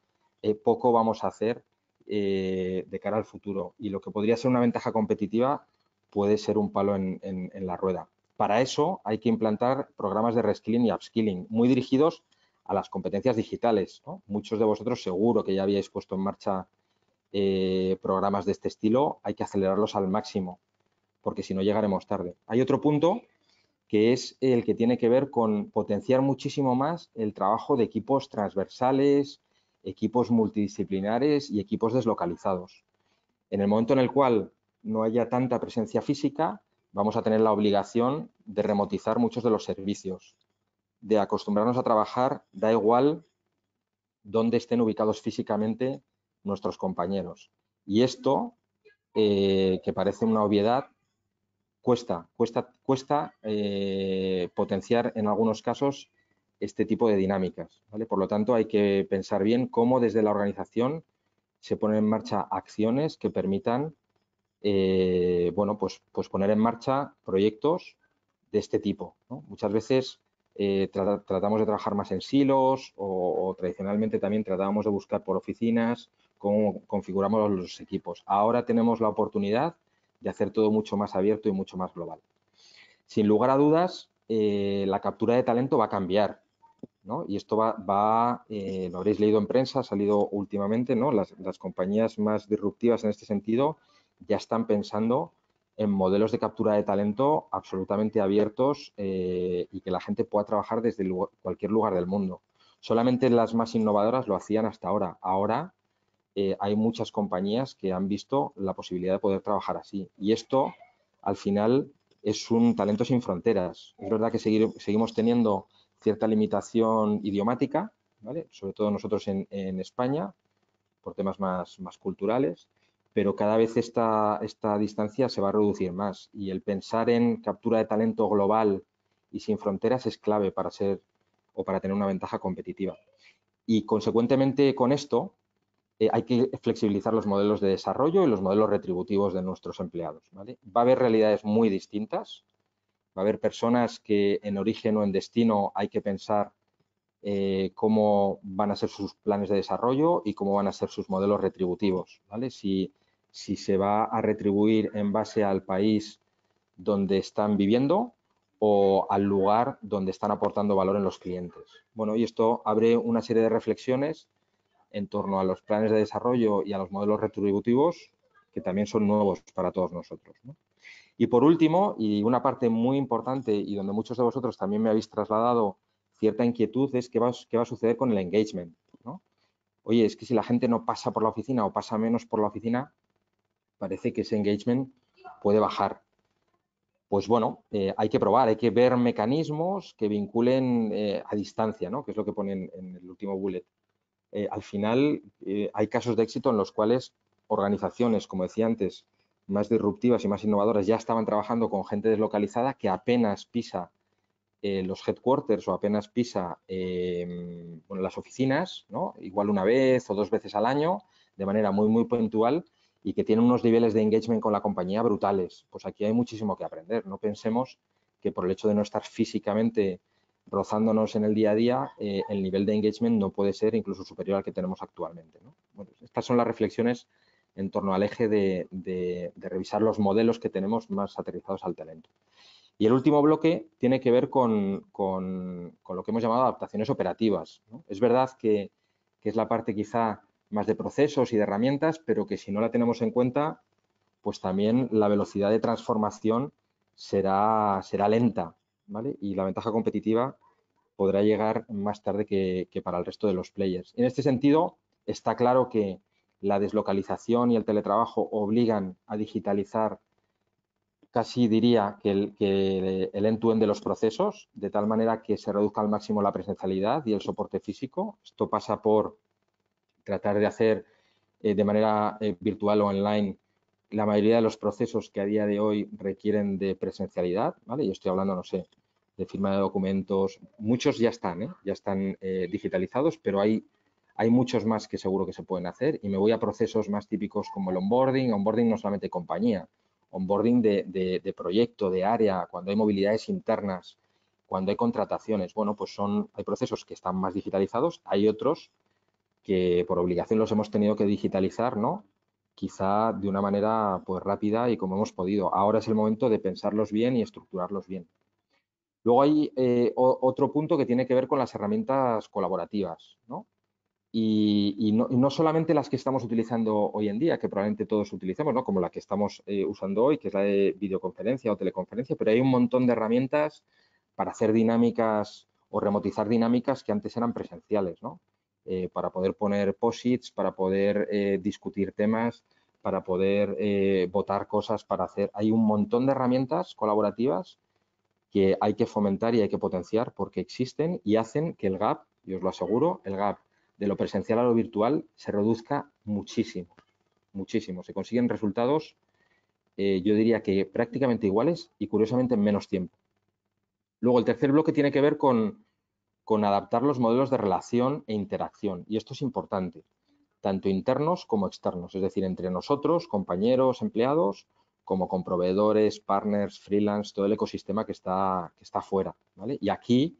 eh, poco vamos a hacer eh, de cara al futuro. Y lo que podría ser una ventaja competitiva puede ser un palo en, la rueda. Para eso hay que implantar programas de reskilling y upskilling muy dirigidos a las competencias digitales. Muchos de vosotros seguro que ya habíais puesto en marcha eh, programas de este estilo. Hay que acelerarlos al máximo porque si no llegaremos tarde. Hay otro punto que es el que tiene que ver con potenciar muchísimo más el trabajo de equipos transversales, equipos multidisciplinares y equipos deslocalizados. En el momento en el cual no haya tanta presencia física, vamos a tener la obligación de remotizar muchos de los servicios, de acostumbrarnos a trabajar, da igual dónde estén ubicados físicamente nuestros compañeros. Y esto, eh, que parece una obviedad, cuesta, cuesta, cuesta eh, potenciar en algunos casos este tipo de dinámicas. Por lo tanto, hay que pensar bien cómo desde la organización se ponen en marcha acciones que permitan eh, bueno, pues, pues poner en marcha proyectos de este tipo. Muchas veces eh, tratamos de trabajar más en silos o, tradicionalmente también tratábamos de buscar por oficinas cómo configuramos los equipos. Ahora tenemos la oportunidad de hacer todo mucho más abierto y mucho más global. Sin lugar a dudas, eh, la captura de talento va a cambiar. Y esto va, eh, lo habréis leído en prensa, ha salido últimamente, ¿no? Las, compañías más disruptivas en este sentido ya están pensando en modelos de captura de talento absolutamente abiertos eh, y que la gente pueda trabajar desde cualquier lugar del mundo. Solamente las más innovadoras lo hacían hasta ahora. Ahora eh, hay muchas compañías que han visto la posibilidad de poder trabajar así. Y esto al final es un talento sin fronteras. Es verdad que seguimos teniendo cierta limitación idiomática, sobre todo nosotros en, España, por temas más, culturales, pero cada vez esta, esta distancia se va a reducir más y el pensar en captura de talento global y sin fronteras es clave para ser o para tener una ventaja competitiva. Y consecuentemente con esto eh, hay que flexibilizar los modelos de desarrollo y los modelos retributivos de nuestros empleados. Va a haber realidades muy distintas, va a haber personas que en origen o en destino hay que pensar eh, cómo van a ser sus planes de desarrollo y cómo van a ser sus modelos retributivos. Si, si se va a retribuir en base al país donde están viviendo o al lugar donde están aportando valor en los clientes. Bueno, y esto abre una serie de reflexiones en torno a los planes de desarrollo y a los modelos retributivos que también son nuevos para todos nosotros. Y por último, y una parte muy importante y donde muchos de vosotros también me habéis trasladado cierta inquietud es qué va, qué va a suceder con el engagement. Oye, es que si la gente no pasa por la oficina o pasa menos por la oficina, parece que ese engagement puede bajar. Pues bueno, eh, hay que probar, hay que ver mecanismos que vinculen eh, a distancia, ¿no? que es lo que ponen en el último bullet. Eh, al final hay casos de éxito en los cuales organizaciones, como decía antes, más disruptivas y más innovadoras ya estaban trabajando con gente deslocalizada que apenas pisa los headquarters o apenas pisa las oficinas, igual una vez o dos veces al año, de manera muy, muy puntual y que tienen unos niveles de engagement con la compañía brutales. Pues aquí hay muchísimo que aprender. No pensemos que por el hecho de no estar físicamente rozándonos en el día a día, eh, el nivel de engagement no puede ser incluso superior al que tenemos actualmente. estas son las reflexiones en torno al eje de, revisar los modelos que tenemos más aterrizados al talento. Y el último bloque tiene que ver con, lo que hemos llamado adaptaciones operativas. Es verdad que, es la parte quizá más de procesos y de herramientas, pero que si no la tenemos en cuenta, pues también la velocidad de transformación será, será lenta y la ventaja competitiva podrá llegar más tarde que, para el resto de los players. En este sentido, está claro que la deslocalización y el teletrabajo obligan a digitalizar casi diría que el, que el end-to-end de los procesos, de tal manera que se reduzca al máximo la presencialidad y el soporte físico. Esto pasa por tratar de hacer eh, de manera eh, virtual o online la mayoría de los procesos que a día de hoy requieren de presencialidad, ¿vale? Yo estoy hablando, no sé, de firma de documentos, muchos ya están, ¿eh? ya están digitalizados, pero hay, hay muchos más que seguro que se pueden hacer. Y me voy a procesos más típicos como el onboarding, onboarding no solamente compañía, onboarding de, de, proyecto, de área, cuando hay movilidades internas, cuando hay contrataciones, bueno, pues son, hay procesos que están más digitalizados, hay otros que por obligación los hemos tenido que digitalizar, ¿no? quizá de una manera pues rápida y como hemos podido. Ahora es el momento de pensarlos bien y estructurarlos bien. Luego hay eh, otro punto que tiene que ver con las herramientas colaborativas, ¿no? Y, no, solamente las que estamos utilizando hoy en día, que probablemente todos utilizamos, ¿no? como la que estamos eh, usando hoy, que es la de videoconferencia o teleconferencia, pero hay un montón de herramientas para hacer dinámicas o remotizar dinámicas que antes eran presenciales, ¿no? Eh, para poder poner posits, para poder eh, discutir temas, para poder eh, votar cosas, para hacer... Hay un montón de herramientas colaborativas que hay que fomentar y hay que potenciar porque existen y hacen que el gap, y os lo aseguro, el gap de lo presencial a lo virtual se reduzca muchísimo, muchísimo. Se consiguen resultados, yo diría que prácticamente iguales y curiosamente en menos tiempo. Luego, el tercer bloque tiene que ver con, con adaptar los modelos de relación e interacción. Y esto es importante, tanto internos como externos, es decir, entre nosotros, compañeros, empleados, como con proveedores, partners, freelance, todo el ecosistema que está, que está fuera. Y aquí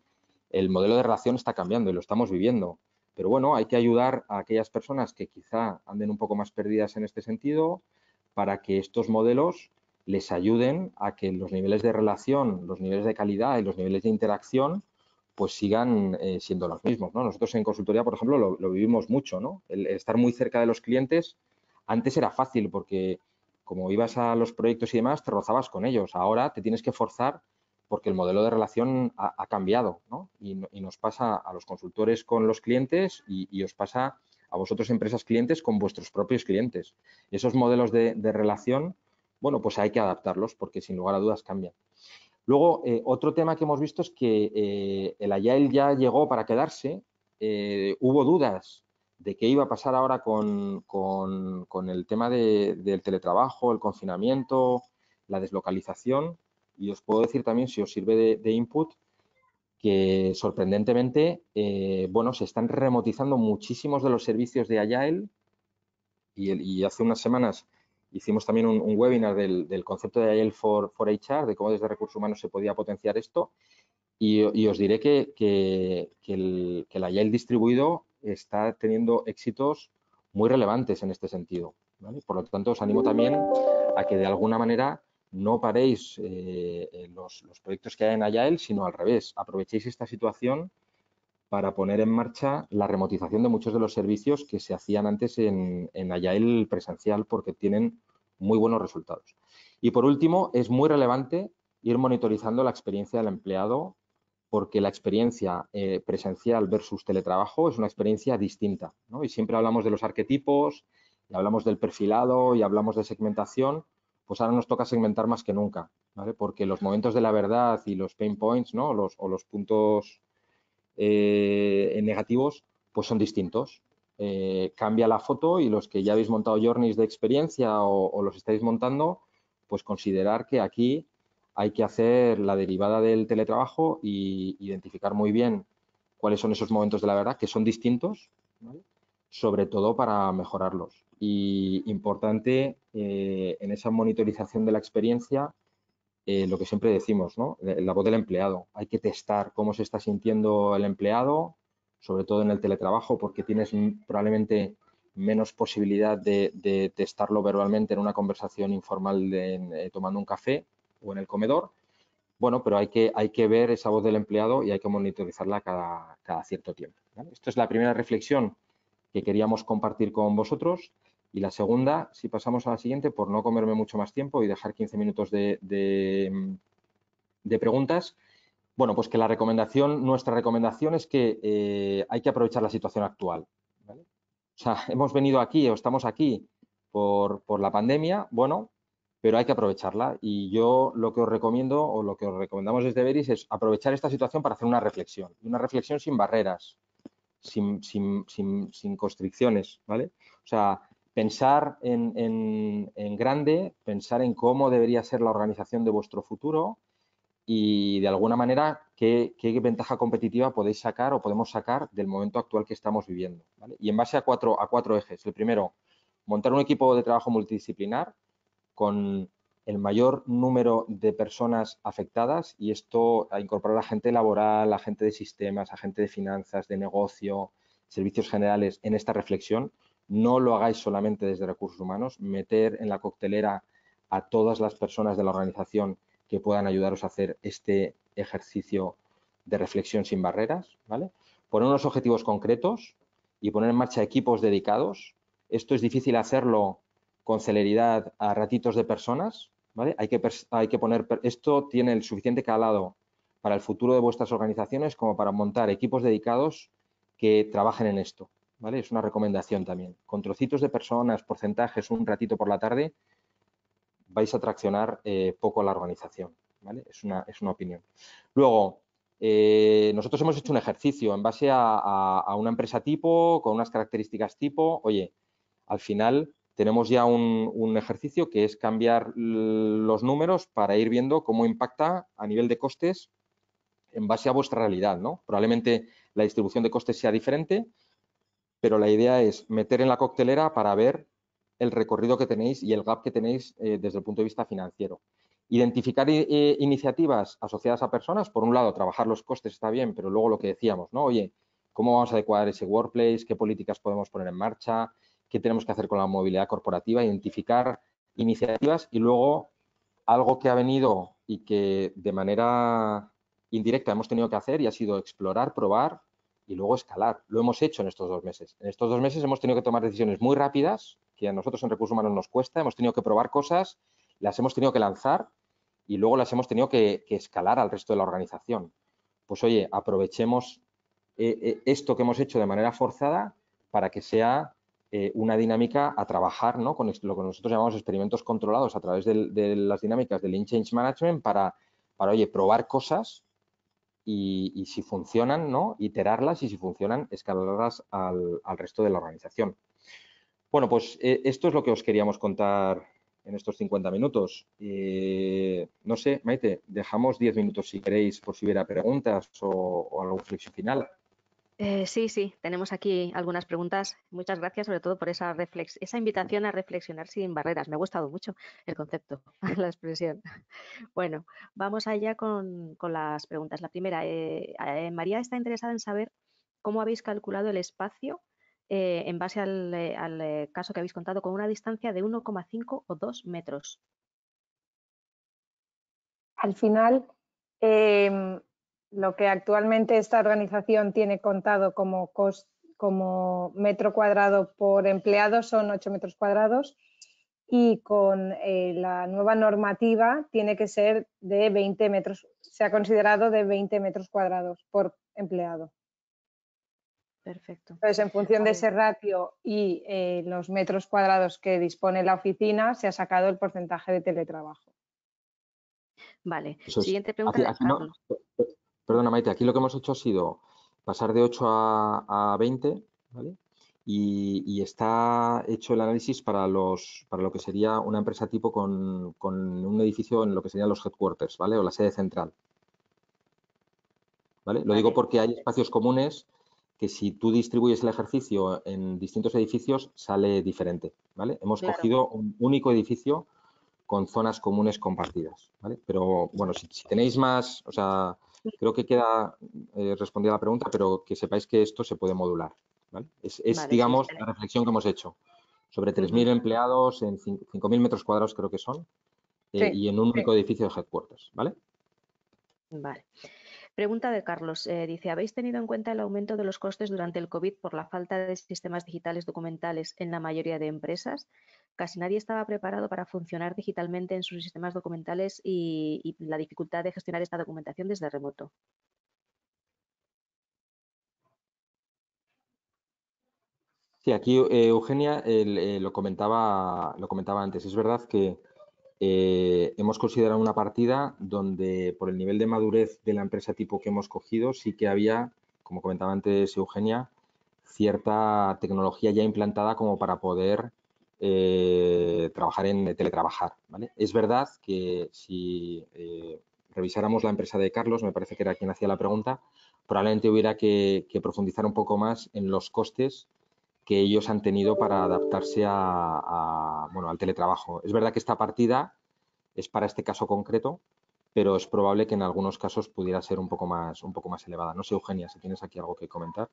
el modelo de relación está cambiando y lo estamos viviendo. Pero bueno, hay que ayudar a aquellas personas que quizá anden un poco más perdidas en este sentido para que estos modelos les ayuden a que los niveles de relación, los niveles de calidad y los niveles de interacción pues sigan eh, siendo los mismos. ¿no? Nosotros en consultoría, por ejemplo, lo, vivimos mucho. ¿no? El, estar muy cerca de los clientes antes era fácil porque como ibas a los proyectos y demás, te rozabas con ellos. Ahora te tienes que forzar porque el modelo de relación ha, cambiado ¿no? y, nos pasa a los consultores con los clientes y, os pasa a vosotros empresas clientes con vuestros propios clientes. esos modelos de, relación bueno, pues hay que adaptarlos porque sin lugar a dudas cambian. Luego, eh, otro tema que hemos visto es que eh, el Agile ya llegó para quedarse. Eh, hubo dudas de qué iba a pasar ahora con, el tema del teletrabajo, el confinamiento, la deslocalización. Y os puedo decir también, si os sirve de, input, que sorprendentemente, bueno, se están remotizando muchísimos de los servicios de Agile y hace unas semanas hicimos también un, webinar del, concepto de Agile for, for, HR, de cómo desde recursos humanos se podía potenciar esto. Y, os diré que, que, el, que, Agile distribuido está teniendo éxitos muy relevantes en este sentido. Por lo tanto, os animo también a que de alguna manera no paréis eh, los, proyectos que hay en Agile, sino al revés. Aprovechéis esta situación para poner en marcha la remotización de muchos de los servicios que se hacían antes en, en presencial porque tienen muy buenos resultados. Y por último, es muy relevante ir monitorizando la experiencia del empleado porque la experiencia eh, presencial versus teletrabajo es una experiencia distinta. Y siempre hablamos de los arquetipos, y hablamos del perfilado y hablamos de segmentación, pues ahora nos toca segmentar más que nunca, porque los momentos de la verdad y los pain points ¿no? los, o los puntos eh, negativos pues son distintos. Eh, cambia la foto y los que ya habéis montado journeys de experiencia o, los estáis montando, pues considerar que aquí hay que hacer la derivada del teletrabajo y identificar muy bien cuáles son esos momentos de la verdad que son distintos, sobre todo para mejorarlos. Y importante eh, en esa monitorización de la experiencia, eh, lo que siempre decimos, ¿no? la voz del empleado. Hay que testar cómo se está sintiendo el empleado, sobre todo en el teletrabajo, porque tienes probablemente menos posibilidad de, testarlo verbalmente en una conversación informal eh, tomando un café o en el comedor. Bueno, pero hay que, ver esa voz del empleado y hay que monitorizarla cada, cierto tiempo. Esto es la primera reflexión que queríamos compartir con vosotros. Y la segunda, si pasamos a la siguiente, por no comerme mucho más tiempo y dejar 15 minutos de, de preguntas, bueno, pues que la recomendación, nuestra recomendación es que eh, hay que aprovechar la situación actual. O sea, [laughs] hemos venido aquí o estamos aquí por, la pandemia, bueno, pero hay que aprovecharla. Y yo lo que os recomiendo o lo que os recomendamos desde Veris es aprovechar esta situación para hacer una reflexión. Una reflexión sin barreras, sin, constricciones, ¿vale? O sea, pensar en, en grande, pensar en cómo debería ser la organización de vuestro futuro, y de alguna manera qué, ventaja competitiva podéis sacar o podemos sacar del momento actual que estamos viviendo. Y en base a cuatro, a cuatro ejes. El primero, montar un equipo de trabajo multidisciplinar con el mayor número de personas afectadas y esto a incorporar a gente laboral, a gente de sistemas, a gente de finanzas, de negocio, servicios generales en esta reflexión. No lo hagáis solamente desde recursos humanos, meter en la coctelera a todas las personas de la organización que puedan ayudaros a hacer este ejercicio de reflexión sin barreras, ¿vale? Poner unos objetivos concretos y poner en marcha equipos dedicados. Esto es difícil hacerlo con celeridad a ratitos de personas, ¿vale? Hay que, hay que poner, esto tiene el suficiente calado para el futuro de vuestras organizaciones como para montar equipos dedicados que trabajen en esto, Es una recomendación también. Con trocitos de personas, porcentajes, un ratito por la tarde, vais a traccionar eh, poco la organización. Es, una, opinión. Luego, eh, nosotros hemos hecho un ejercicio en base a, una empresa tipo, con unas características tipo. Oye, al final tenemos ya un, ejercicio que es cambiar los números para ir viendo cómo impacta a nivel de costes en base a vuestra realidad. ¿no? Probablemente la distribución de costes sea diferente, pero la idea es meter en la coctelera para ver el recorrido que tenéis y el gap que tenéis eh, desde el punto de vista financiero. Identificar eh, iniciativas asociadas a personas, por un lado, trabajar los costes está bien, pero luego lo que decíamos, ¿no? Oye, ¿cómo vamos a adecuar ese workplace? ¿Qué políticas podemos poner en marcha? ¿Qué tenemos que hacer con la movilidad corporativa? Identificar iniciativas y luego algo que ha venido y que de manera indirecta hemos tenido que hacer y ha sido explorar, probar y luego escalar. Lo hemos hecho en estos dos meses. En estos dos meses hemos tenido que tomar decisiones muy rápidas que a nosotros en recursos humanos nos cuesta, hemos tenido que probar cosas, las hemos tenido que lanzar y luego las hemos tenido que, escalar al resto de la organización. Pues oye, aprovechemos eh, eh, esto que hemos hecho de manera forzada para que sea eh, una dinámica a trabajar ¿no? con lo que nosotros llamamos experimentos controlados a través de, las dinámicas del Lean Change Management para, para oye, probar cosas y, si funcionan, ¿no? iterarlas y si funcionan, escalarlas al, resto de la organización. Bueno, pues eh, esto es lo que os queríamos contar en estos 50 minutos. Eh, no sé, Maite, dejamos 10 minutos si queréis por si hubiera preguntas o, o algún flexión final. Eh, sí, sí, tenemos aquí algunas preguntas. Muchas gracias, sobre todo por esa, esa invitación a reflexionar sin barreras. Me ha gustado mucho el concepto, [laughs] la expresión. Bueno, vamos allá con, las preguntas. La primera, eh, eh, María está interesada en saber cómo habéis calculado el espacio en base al, al, caso que habéis contado con una distancia de 1,5 o 2 metros. Al final, em, lo que actualmente esta organización tiene contado como, como metro cuadrado por empleado son 8 metros cuadrados y con eh, la nueva normativa tiene que ser de 20 metros, se ha considerado de 20 metros cuadrados por empleado. Perfecto. Entonces, en función de ese ratio y eh, los metros cuadrados que dispone la oficina, se ha sacado el porcentaje de teletrabajo. Vale. Siguiente pregunta. Perdona, Maite, aquí lo que hemos hecho ha sido pasar de 8 a, 20, ¿vale? Y, está hecho el análisis para, los, para lo que sería una empresa tipo con, un edificio en lo que serían los headquarters, ¿vale? O la sede central. ¿Vale? Lo digo porque hay espacios comunes que si tú distribuyes el ejercicio en distintos edificios sale diferente, ¿vale? Hemos cogido un único edificio con zonas comunes compartidas, ¿vale? Pero bueno, si, si tenéis más, o sea, Creo que queda eh, respondida la pregunta, pero que sepáis que esto se puede modular. Es, digamos, la reflexión que hemos hecho. Sobre 3.000 empleados en 5.000 metros cuadrados creo que son eh, y en un único edificio de headquarters. ¿Vale? Vale. Pregunta de Carlos. Eh, dice, ¿habéis tenido en cuenta el aumento de los costes durante el COVID por la falta de sistemas digitales documentales en la mayoría de empresas? Casi nadie estaba preparado para funcionar digitalmente en sus sistemas documentales y, la dificultad de gestionar esta documentación desde remoto. Sí, aquí eh, Eugenia eh, lo, comentaba, lo comentaba antes. Es verdad que eh, hemos considerado una partida donde por el nivel de madurez de la empresa tipo que hemos cogido sí que había, como comentaba antes Eugenia, cierta tecnología ya implantada como para poder eh, trabajar en teletrabajar. Es verdad que si eh, revisáramos la empresa de Carlos, me parece que era quien hacía la pregunta, probablemente hubiera que, profundizar un poco más en los costes que ellos han tenido para adaptarse a, bueno, al teletrabajo. Es verdad que esta partida es para este caso concreto, pero es probable que en algunos casos pudiera ser un poco más, un poco más elevada. No sé, Eugenia, si tienes aquí algo que comentar.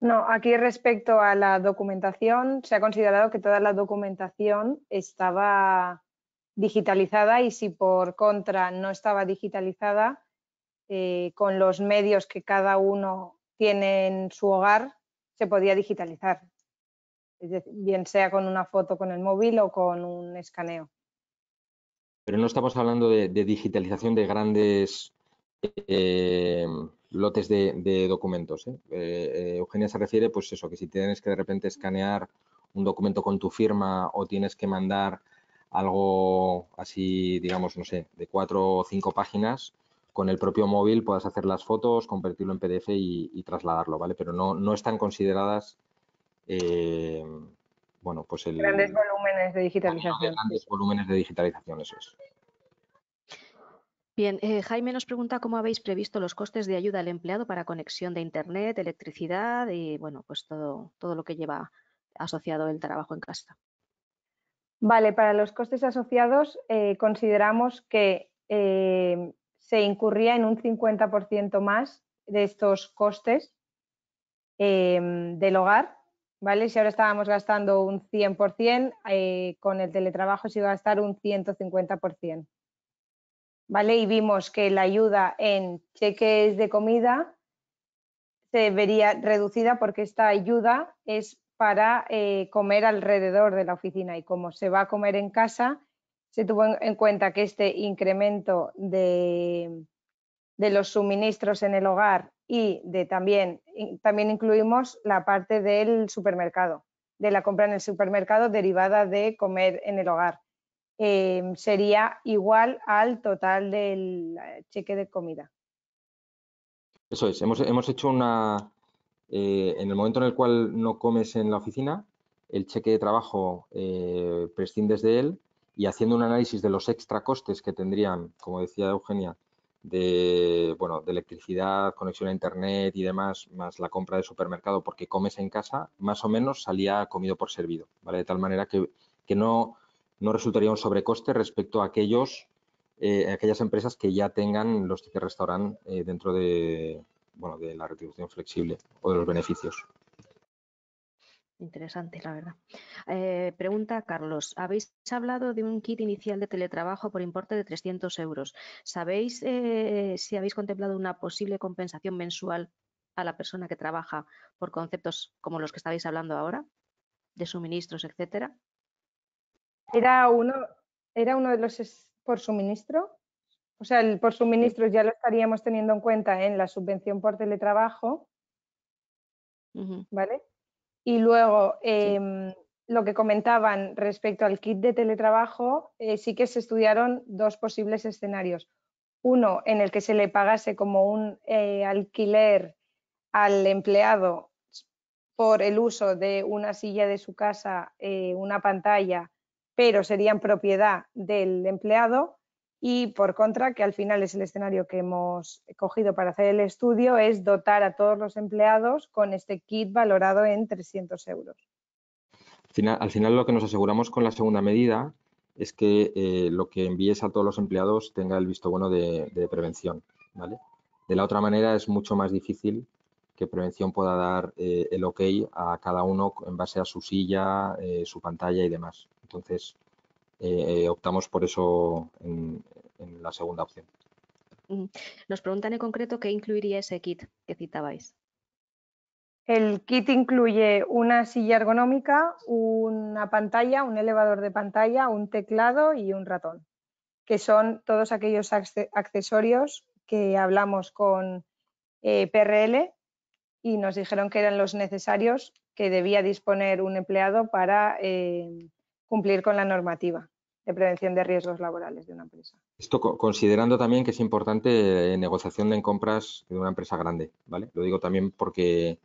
No, aquí respecto a la documentación, se ha considerado que toda la documentación estaba digitalizada y si por contra no estaba digitalizada, eh, con los medios que cada uno tiene en su hogar, se podía digitalizar, bien sea con una foto con el móvil o con un escaneo. Pero no estamos hablando de, digitalización de grandes eh, lotes de, documentos. ¿eh? Eh, Eugenia se refiere, pues eso, que si tienes que de repente escanear un documento con tu firma o tienes que mandar algo así, digamos, no sé, de cuatro o cinco páginas, con el propio móvil puedas hacer las fotos, convertirlo en PDF y, trasladarlo, ¿vale? Pero no, no están consideradas, eh, bueno, pues el... Grandes volúmenes de digitalización. Grandes volúmenes de digitalización, eso es. Bien, eh, Jaime nos pregunta cómo habéis previsto los costes de ayuda al empleado para conexión de Internet, electricidad y, bueno, pues todo, todo lo que lleva asociado el trabajo en casa. Vale, para los costes asociados eh, consideramos que eh, se incurría en un 50% más de estos costes del hogar, ¿vale? Si ahora estábamos gastando un 100%, con el teletrabajo se iba a gastar un 150%. ¿Vale? Y vimos que la ayuda en cheques de comida se vería reducida porque esta ayuda es para eh, comer alrededor de la oficina y como se va a comer en casa, se tuvo en, cuenta que este incremento de, de, los suministros en el hogar y de también, también incluimos la parte del supermercado, de la compra en el supermercado derivada de comer en el hogar. Em, sería igual al total del cheque de comida. Eso es, hemos, hemos hecho una, eh, en el momento en el cual no comes en la oficina, el cheque de trabajo eh, prescindes de él y haciendo un análisis de los extra costes que tendrían, como decía Eugenia, de, bueno, de electricidad, conexión a internet y demás, más la compra de supermercado porque comes en casa, más o menos salía comido por servido, ¿vale? De tal manera que, no, no resultaría un sobrecoste respecto a aquellos, eh, aquellas empresas que ya tengan los tickets restaurant eh, dentro de, bueno, de la retribución flexible o de los beneficios. Interesante, la verdad. Eh, pregunta Carlos, habéis hablado de un kit inicial de teletrabajo por importe de 300 euros. ¿Sabéis eh, si habéis contemplado una posible compensación mensual a la persona que trabaja por conceptos como los que estabais hablando ahora, de suministros, etcétera? Era uno, era uno de los por suministro. O sea, el por suministros ya lo estaríamos teniendo en cuenta en la subvención por teletrabajo. ¿Vale? Y luego, em, lo que comentaban respecto al kit de teletrabajo, eh, sí que se estudiaron dos posibles escenarios. Uno en el que se le pagase como un eh, alquiler al empleado por el uso de una silla de su casa, eh, una pantalla, pero serían propiedad del empleado. Y por contra, que al final es el escenario que hemos cogido para hacer el estudio, es dotar a todos los empleados con este kit valorado en 300 euros. Al final, lo que nos aseguramos con la segunda medida es que eh, lo que envíes a todos los empleados tenga el visto bueno de, prevención. De la otra manera es mucho más difícil que prevención pueda dar eh, el ok a cada uno en base a su silla, eh, su pantalla y demás. Entonces, eh, optamos por eso en, la segunda opción. Nos preguntan en concreto qué incluiría ese kit que citabais. El kit incluye una silla ergonómica, una pantalla, un elevador de pantalla, un teclado y un ratón, que son todos aquellos accesorios que hablamos con eh, PRL y nos dijeron que eran los necesarios que debía disponer un empleado para eh, cumplir con la normativa de prevención de riesgos laborales de una empresa. Esto considerando también que es importante eh, negociación de compras de una empresa grande, ¿vale? Lo digo también porque,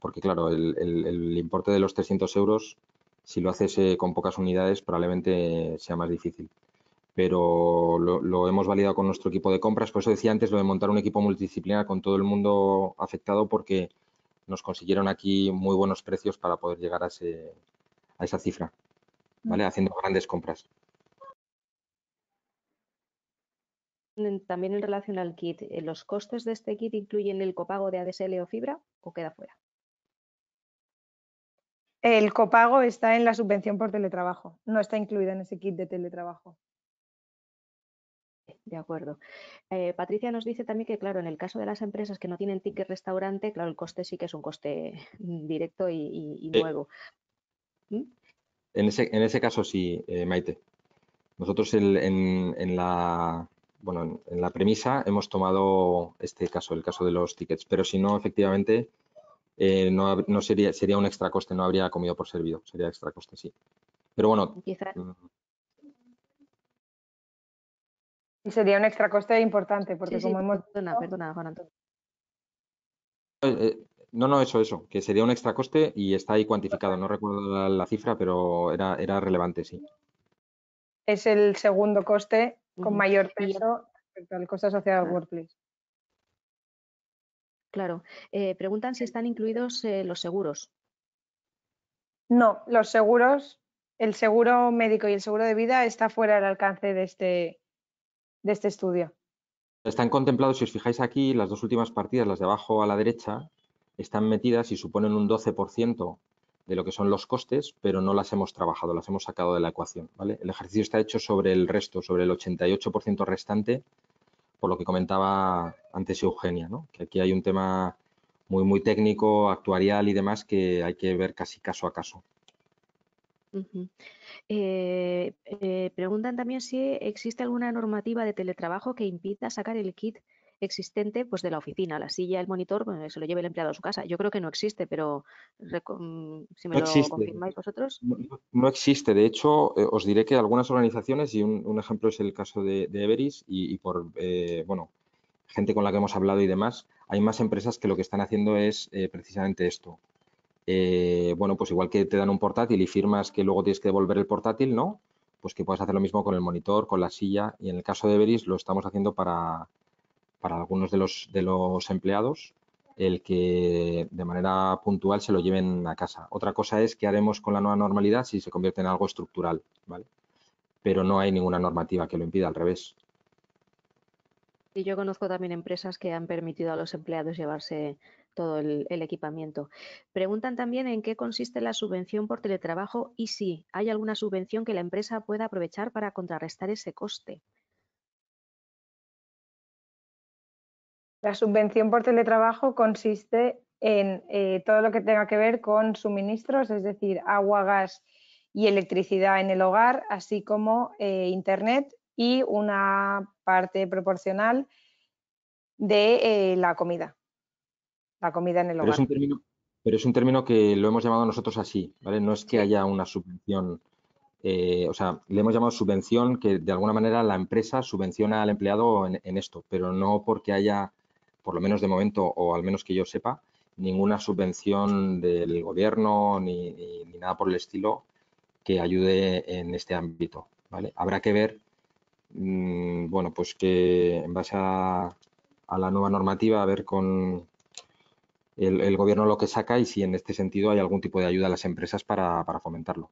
porque claro, el, importe de los 300 euros, si lo haces eh, con pocas unidades, probablemente sea más difícil. Pero lo, lo, hemos validado con nuestro equipo de compras, por eso decía antes lo de montar un equipo multidisciplinar con todo el mundo afectado, porque nos consiguieron aquí muy buenos precios para poder llegar a, ese, a esa cifra. ¿Vale? Haciendo grandes compras. También en relación al kit, eh, ¿los costes de este kit incluyen el copago de ADSL o fibra o queda fuera? El copago está en la subvención por teletrabajo, no está incluido en ese kit de teletrabajo. De acuerdo. Eh, Patricia nos dice también que, claro, en el caso de las empresas que no tienen ticket restaurante, claro, el coste sí que es un coste directo y, nuevo. ¿Mm? En ese, en ese caso sí, eh, Maite. Nosotros en, la, bueno, en la premisa hemos tomado este caso, el caso de los tickets, pero si no, efectivamente, eh, no, sería, sería un extra coste, no habría comido por servido, sería extra coste, sí. Pero bueno. Mm. Y sería un extra coste importante, porque como hemos. Perdona, perdona, Juan Antonio. Eh, no, no, eso, eso, que sería un extra coste y está ahí cuantificado. No recuerdo la, cifra, pero era, era relevante, sí. Es el segundo coste con mayor peso respecto al coste asociado al workplace. Claro. Eh, preguntan si están incluidos eh, los seguros. No, los seguros, el seguro médico y el seguro de vida está fuera del alcance de este, de este estudio. Están contemplados, si os fijáis aquí, las dos últimas partidas, las de abajo a la derecha, están metidas y suponen un 12% de lo que son los costes, pero no las hemos trabajado, las hemos sacado de la ecuación. ¿vale? El ejercicio está hecho sobre el resto, sobre el 88% restante, por lo que comentaba antes Eugenia, que aquí hay un tema muy, muy técnico, actuarial y demás que hay que ver casi caso a caso. Eh, eh, preguntan también si existe alguna normativa de teletrabajo que impida sacar el kit existente pues de la oficina, la silla, el monitor, se lo lleve el empleado a su casa. Yo creo que no existe, pero si me lo confirmáis vosotros. No, existe. De hecho, eh, os diré que algunas organizaciones, y un, ejemplo es el caso de, Everis, y, por eh, bueno, gente con la que hemos hablado y demás, hay más empresas que lo que están haciendo es eh, precisamente esto. bueno, pues igual que te dan un portátil y firmas que luego tienes que devolver el portátil, ¿no? Pues que puedes hacer lo mismo con el monitor, con la silla, y en el caso de Everis lo estamos haciendo para para algunos de los, de los empleados el que de manera puntual se lo lleven a casa. Otra cosa es qué haremos con la nueva normalidad si se convierte en algo estructural, ¿vale? Pero no hay ninguna normativa que lo impida, al revés. Y yo conozco también empresas que han permitido a los empleados llevarse todo el, el, equipamiento. Preguntan también en qué consiste la subvención por teletrabajo y si hay alguna subvención que la empresa pueda aprovechar para contrarrestar ese coste. La subvención por teletrabajo consiste en eh, todo lo que tenga que ver con suministros, es decir, agua, gas y electricidad en el hogar, así como eh, Internet y una parte proporcional de eh, la comida, la comida en el hogar. pero es un término que lo hemos llamado nosotros así, ¿vale? No es que haya una subvención, o sea, le hemos llamado subvención que de alguna manera la empresa subvenciona al empleado en esto, pero no porque haya por lo menos de momento, o al menos que yo sepa, ninguna subvención del gobierno ni, nada por el estilo que ayude en este ámbito. ¿vale? Habrá que ver, mm, bueno, pues que en base a, la nueva normativa, a ver con el, gobierno lo que saca y si en este sentido hay algún tipo de ayuda a las empresas para fomentarlo.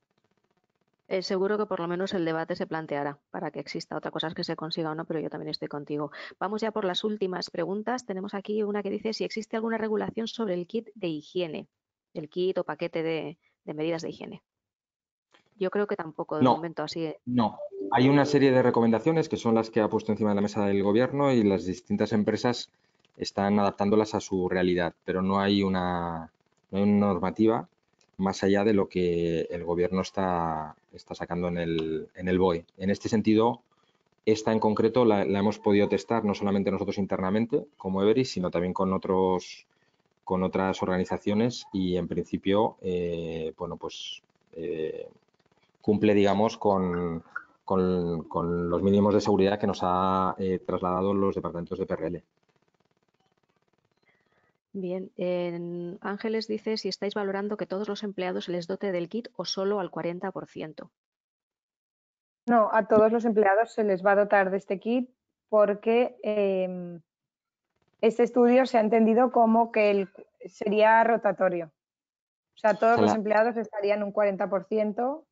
Eh, seguro que por lo menos el debate se planteará para que exista. Otra cosa es que se consiga o no, pero yo también estoy contigo. Vamos ya por las últimas preguntas. Tenemos aquí una que dice si existe alguna regulación sobre el kit de higiene, el kit o paquete de, medidas de higiene. Yo creo que tampoco de momento así. No, hay una serie de recomendaciones que son las que ha puesto encima de la mesa del gobierno y las distintas empresas están adaptándolas a su realidad, pero no hay una, no hay una normativa más allá de lo que el gobierno está, está sacando en el, en el BOE. En este sentido, esta en concreto la, hemos podido testar no solamente nosotros internamente como Everis, sino también con otros con otras organizaciones y en principio, eh, bueno, pues eh, cumple, digamos, con, con, los mínimos de seguridad que nos ha eh, trasladado los departamentos de PRL. Bien, Ángeles dice si estáis valorando que todos los empleados se les dote del kit o solo al 40%. No, a todos los empleados se les va a dotar de este kit porque em, este estudio se ha entendido como que sería rotatorio. O sea, todos los empleados estarían un 40%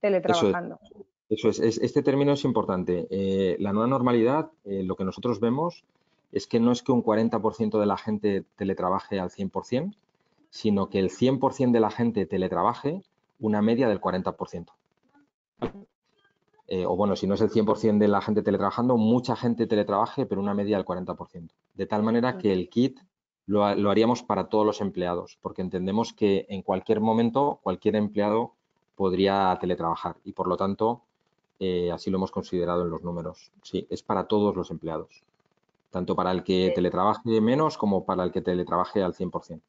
teletrabajando. Eso es. este término es importante. Eh, la nueva normalidad, eh, lo que nosotros vemos es que no es que un 40% de la gente teletrabaje al 100%, sino que el 100% de la gente teletrabaje una media del 40%. Eh, o bueno, si no es el 100% de la gente teletrabajando, mucha gente teletrabaje, pero una media del 40%. De tal manera que el kit lo, haríamos para todos los empleados, porque entendemos que en cualquier momento cualquier empleado podría teletrabajar y por lo tanto eh, así lo hemos considerado en los números. Sí, es para todos los empleados tanto para el que teletrabaje menos como para el que teletrabaje al 100%.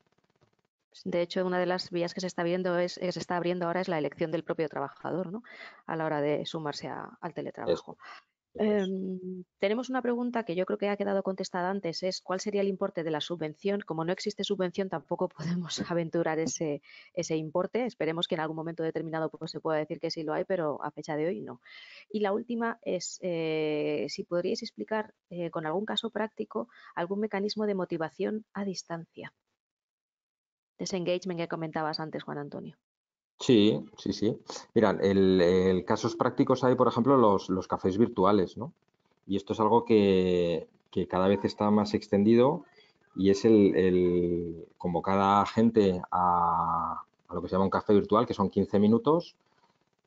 De hecho, una de las vías que se está viendo es, se está abriendo ahora es la elección del propio trabajador, ¿no? A la hora de sumarse al teletrabajo. Em, tenemos una pregunta que yo creo que ha quedado contestada antes, es cuál sería el importe de la subvención. Como no existe subvención, tampoco [laughs] podemos aventurar ese, ese importe. Esperemos que en algún momento determinado pues, se pueda decir que sí lo hay, pero a fecha de hoy no. Y la última es eh, si podríais explicar eh, con algún caso práctico algún mecanismo de motivación a distancia. Desengagement que comentabas antes, Juan Antonio. Sí, sí, sí. Mira, el, casos prácticos hay, por ejemplo, los, cafés virtuales, ¿no? Y esto es algo que, cada vez está más extendido y es el, convocar a gente a, lo que se llama un café virtual, que son 15 minutos,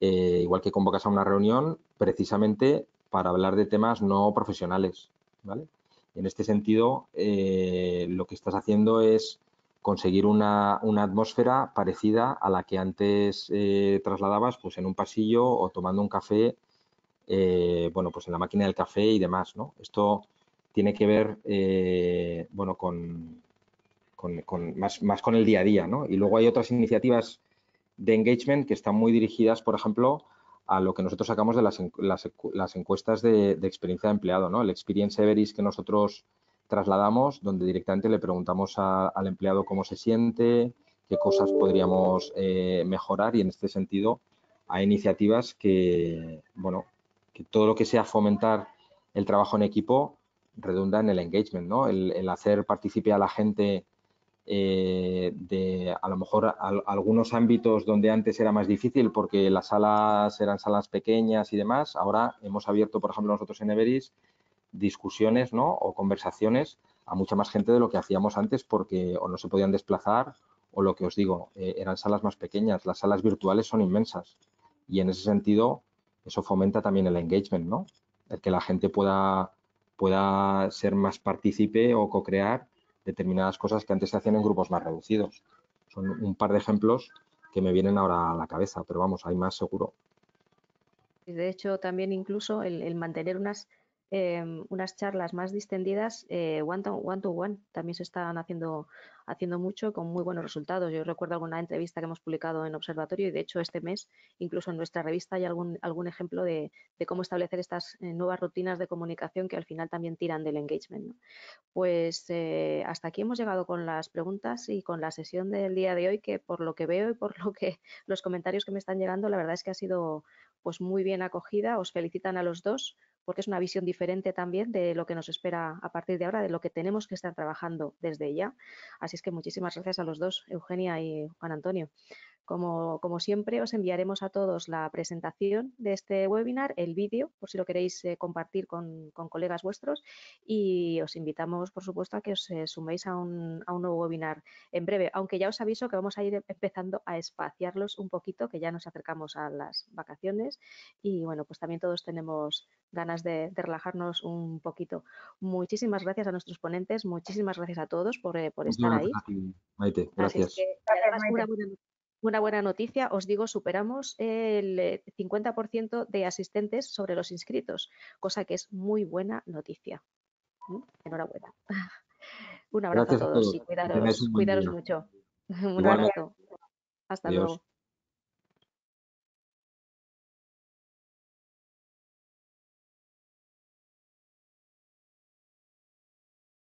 eh, igual que convocas a una reunión, precisamente para hablar de temas no profesionales, ¿vale? En este sentido, eh, lo que estás haciendo es conseguir una, atmósfera parecida a la que antes eh, trasladabas pues en un pasillo o tomando un café, eh, bueno, pues en la máquina del café y demás, ¿no? Esto tiene que ver, eh, bueno, con, con, más, más, con el día a día, ¿no? Y luego hay otras iniciativas de engagement que están muy dirigidas, por ejemplo, a lo que nosotros sacamos de las, las, encuestas de, experiencia de empleado, ¿no? El Experience Everis que nosotros trasladamos, donde directamente le preguntamos al empleado cómo se siente, qué cosas podríamos eh, mejorar y en este sentido hay iniciativas que, bueno, que todo lo que sea fomentar el trabajo en equipo redunda en el engagement, ¿no? El, hacer partícipe a la gente eh, de a lo mejor algunos ámbitos donde antes era más difícil porque las salas eran salas pequeñas y demás. Ahora hemos abierto, por ejemplo, nosotros en Everis discusiones ¿no? o conversaciones a mucha más gente de lo que hacíamos antes porque o no se podían desplazar o lo que os digo, eh, eran salas más pequeñas. Las salas virtuales son inmensas y en ese sentido eso fomenta también el engagement, ¿no? El que la gente pueda, pueda ser más partícipe o co-crear determinadas cosas que antes se hacían en grupos más reducidos. Son un par de ejemplos que me vienen ahora a la cabeza, pero vamos, hay más seguro. De hecho, también incluso el mantener unas Em, unas charlas más distendidas eh, one, to, one, También se están haciendo, haciendo mucho con muy buenos resultados. Yo recuerdo alguna entrevista que hemos publicado en Observatorio y de hecho este mes incluso en nuestra revista hay algún, algún ejemplo de, cómo establecer estas eh, nuevas rutinas de comunicación que al final también tiran del engagement. Pues eh, hasta aquí hemos llegado con las preguntas y con la sesión del día de hoy que por lo que veo y por lo que [laughs] los comentarios que me están llegando la verdad es que ha sido pues muy bien acogida. Os felicitan a los dos porque es una visión diferente también de lo que nos espera a partir de ahora, de lo que tenemos que estar trabajando desde ya. Así es que muchísimas gracias a los dos, Eugenia y Juan Antonio. Como, como, siempre, os enviaremos a todos la presentación de este webinar, el vídeo, por si lo queréis eh, compartir con, colegas vuestros y os invitamos, por supuesto, a que os eh, suméis a un, a un, nuevo webinar en breve, aunque ya os aviso que vamos a ir empezando a espaciarlos un poquito, que ya nos acercamos a las vacaciones y, bueno, pues también todos tenemos ganas de, relajarnos un poquito. Muchísimas gracias a nuestros ponentes, muchísimas gracias a todos por, eh, por estar ahí. Maite, gracias una buena noticia, os digo, superamos el 50% eh, de asistentes sobre los inscritos, cosa que es muy buena noticia. ¿Mm? Enhorabuena. [laughs] Un abrazo a todos, y cuidaros, mucho. [laughs] Un abrazo. Hasta luego.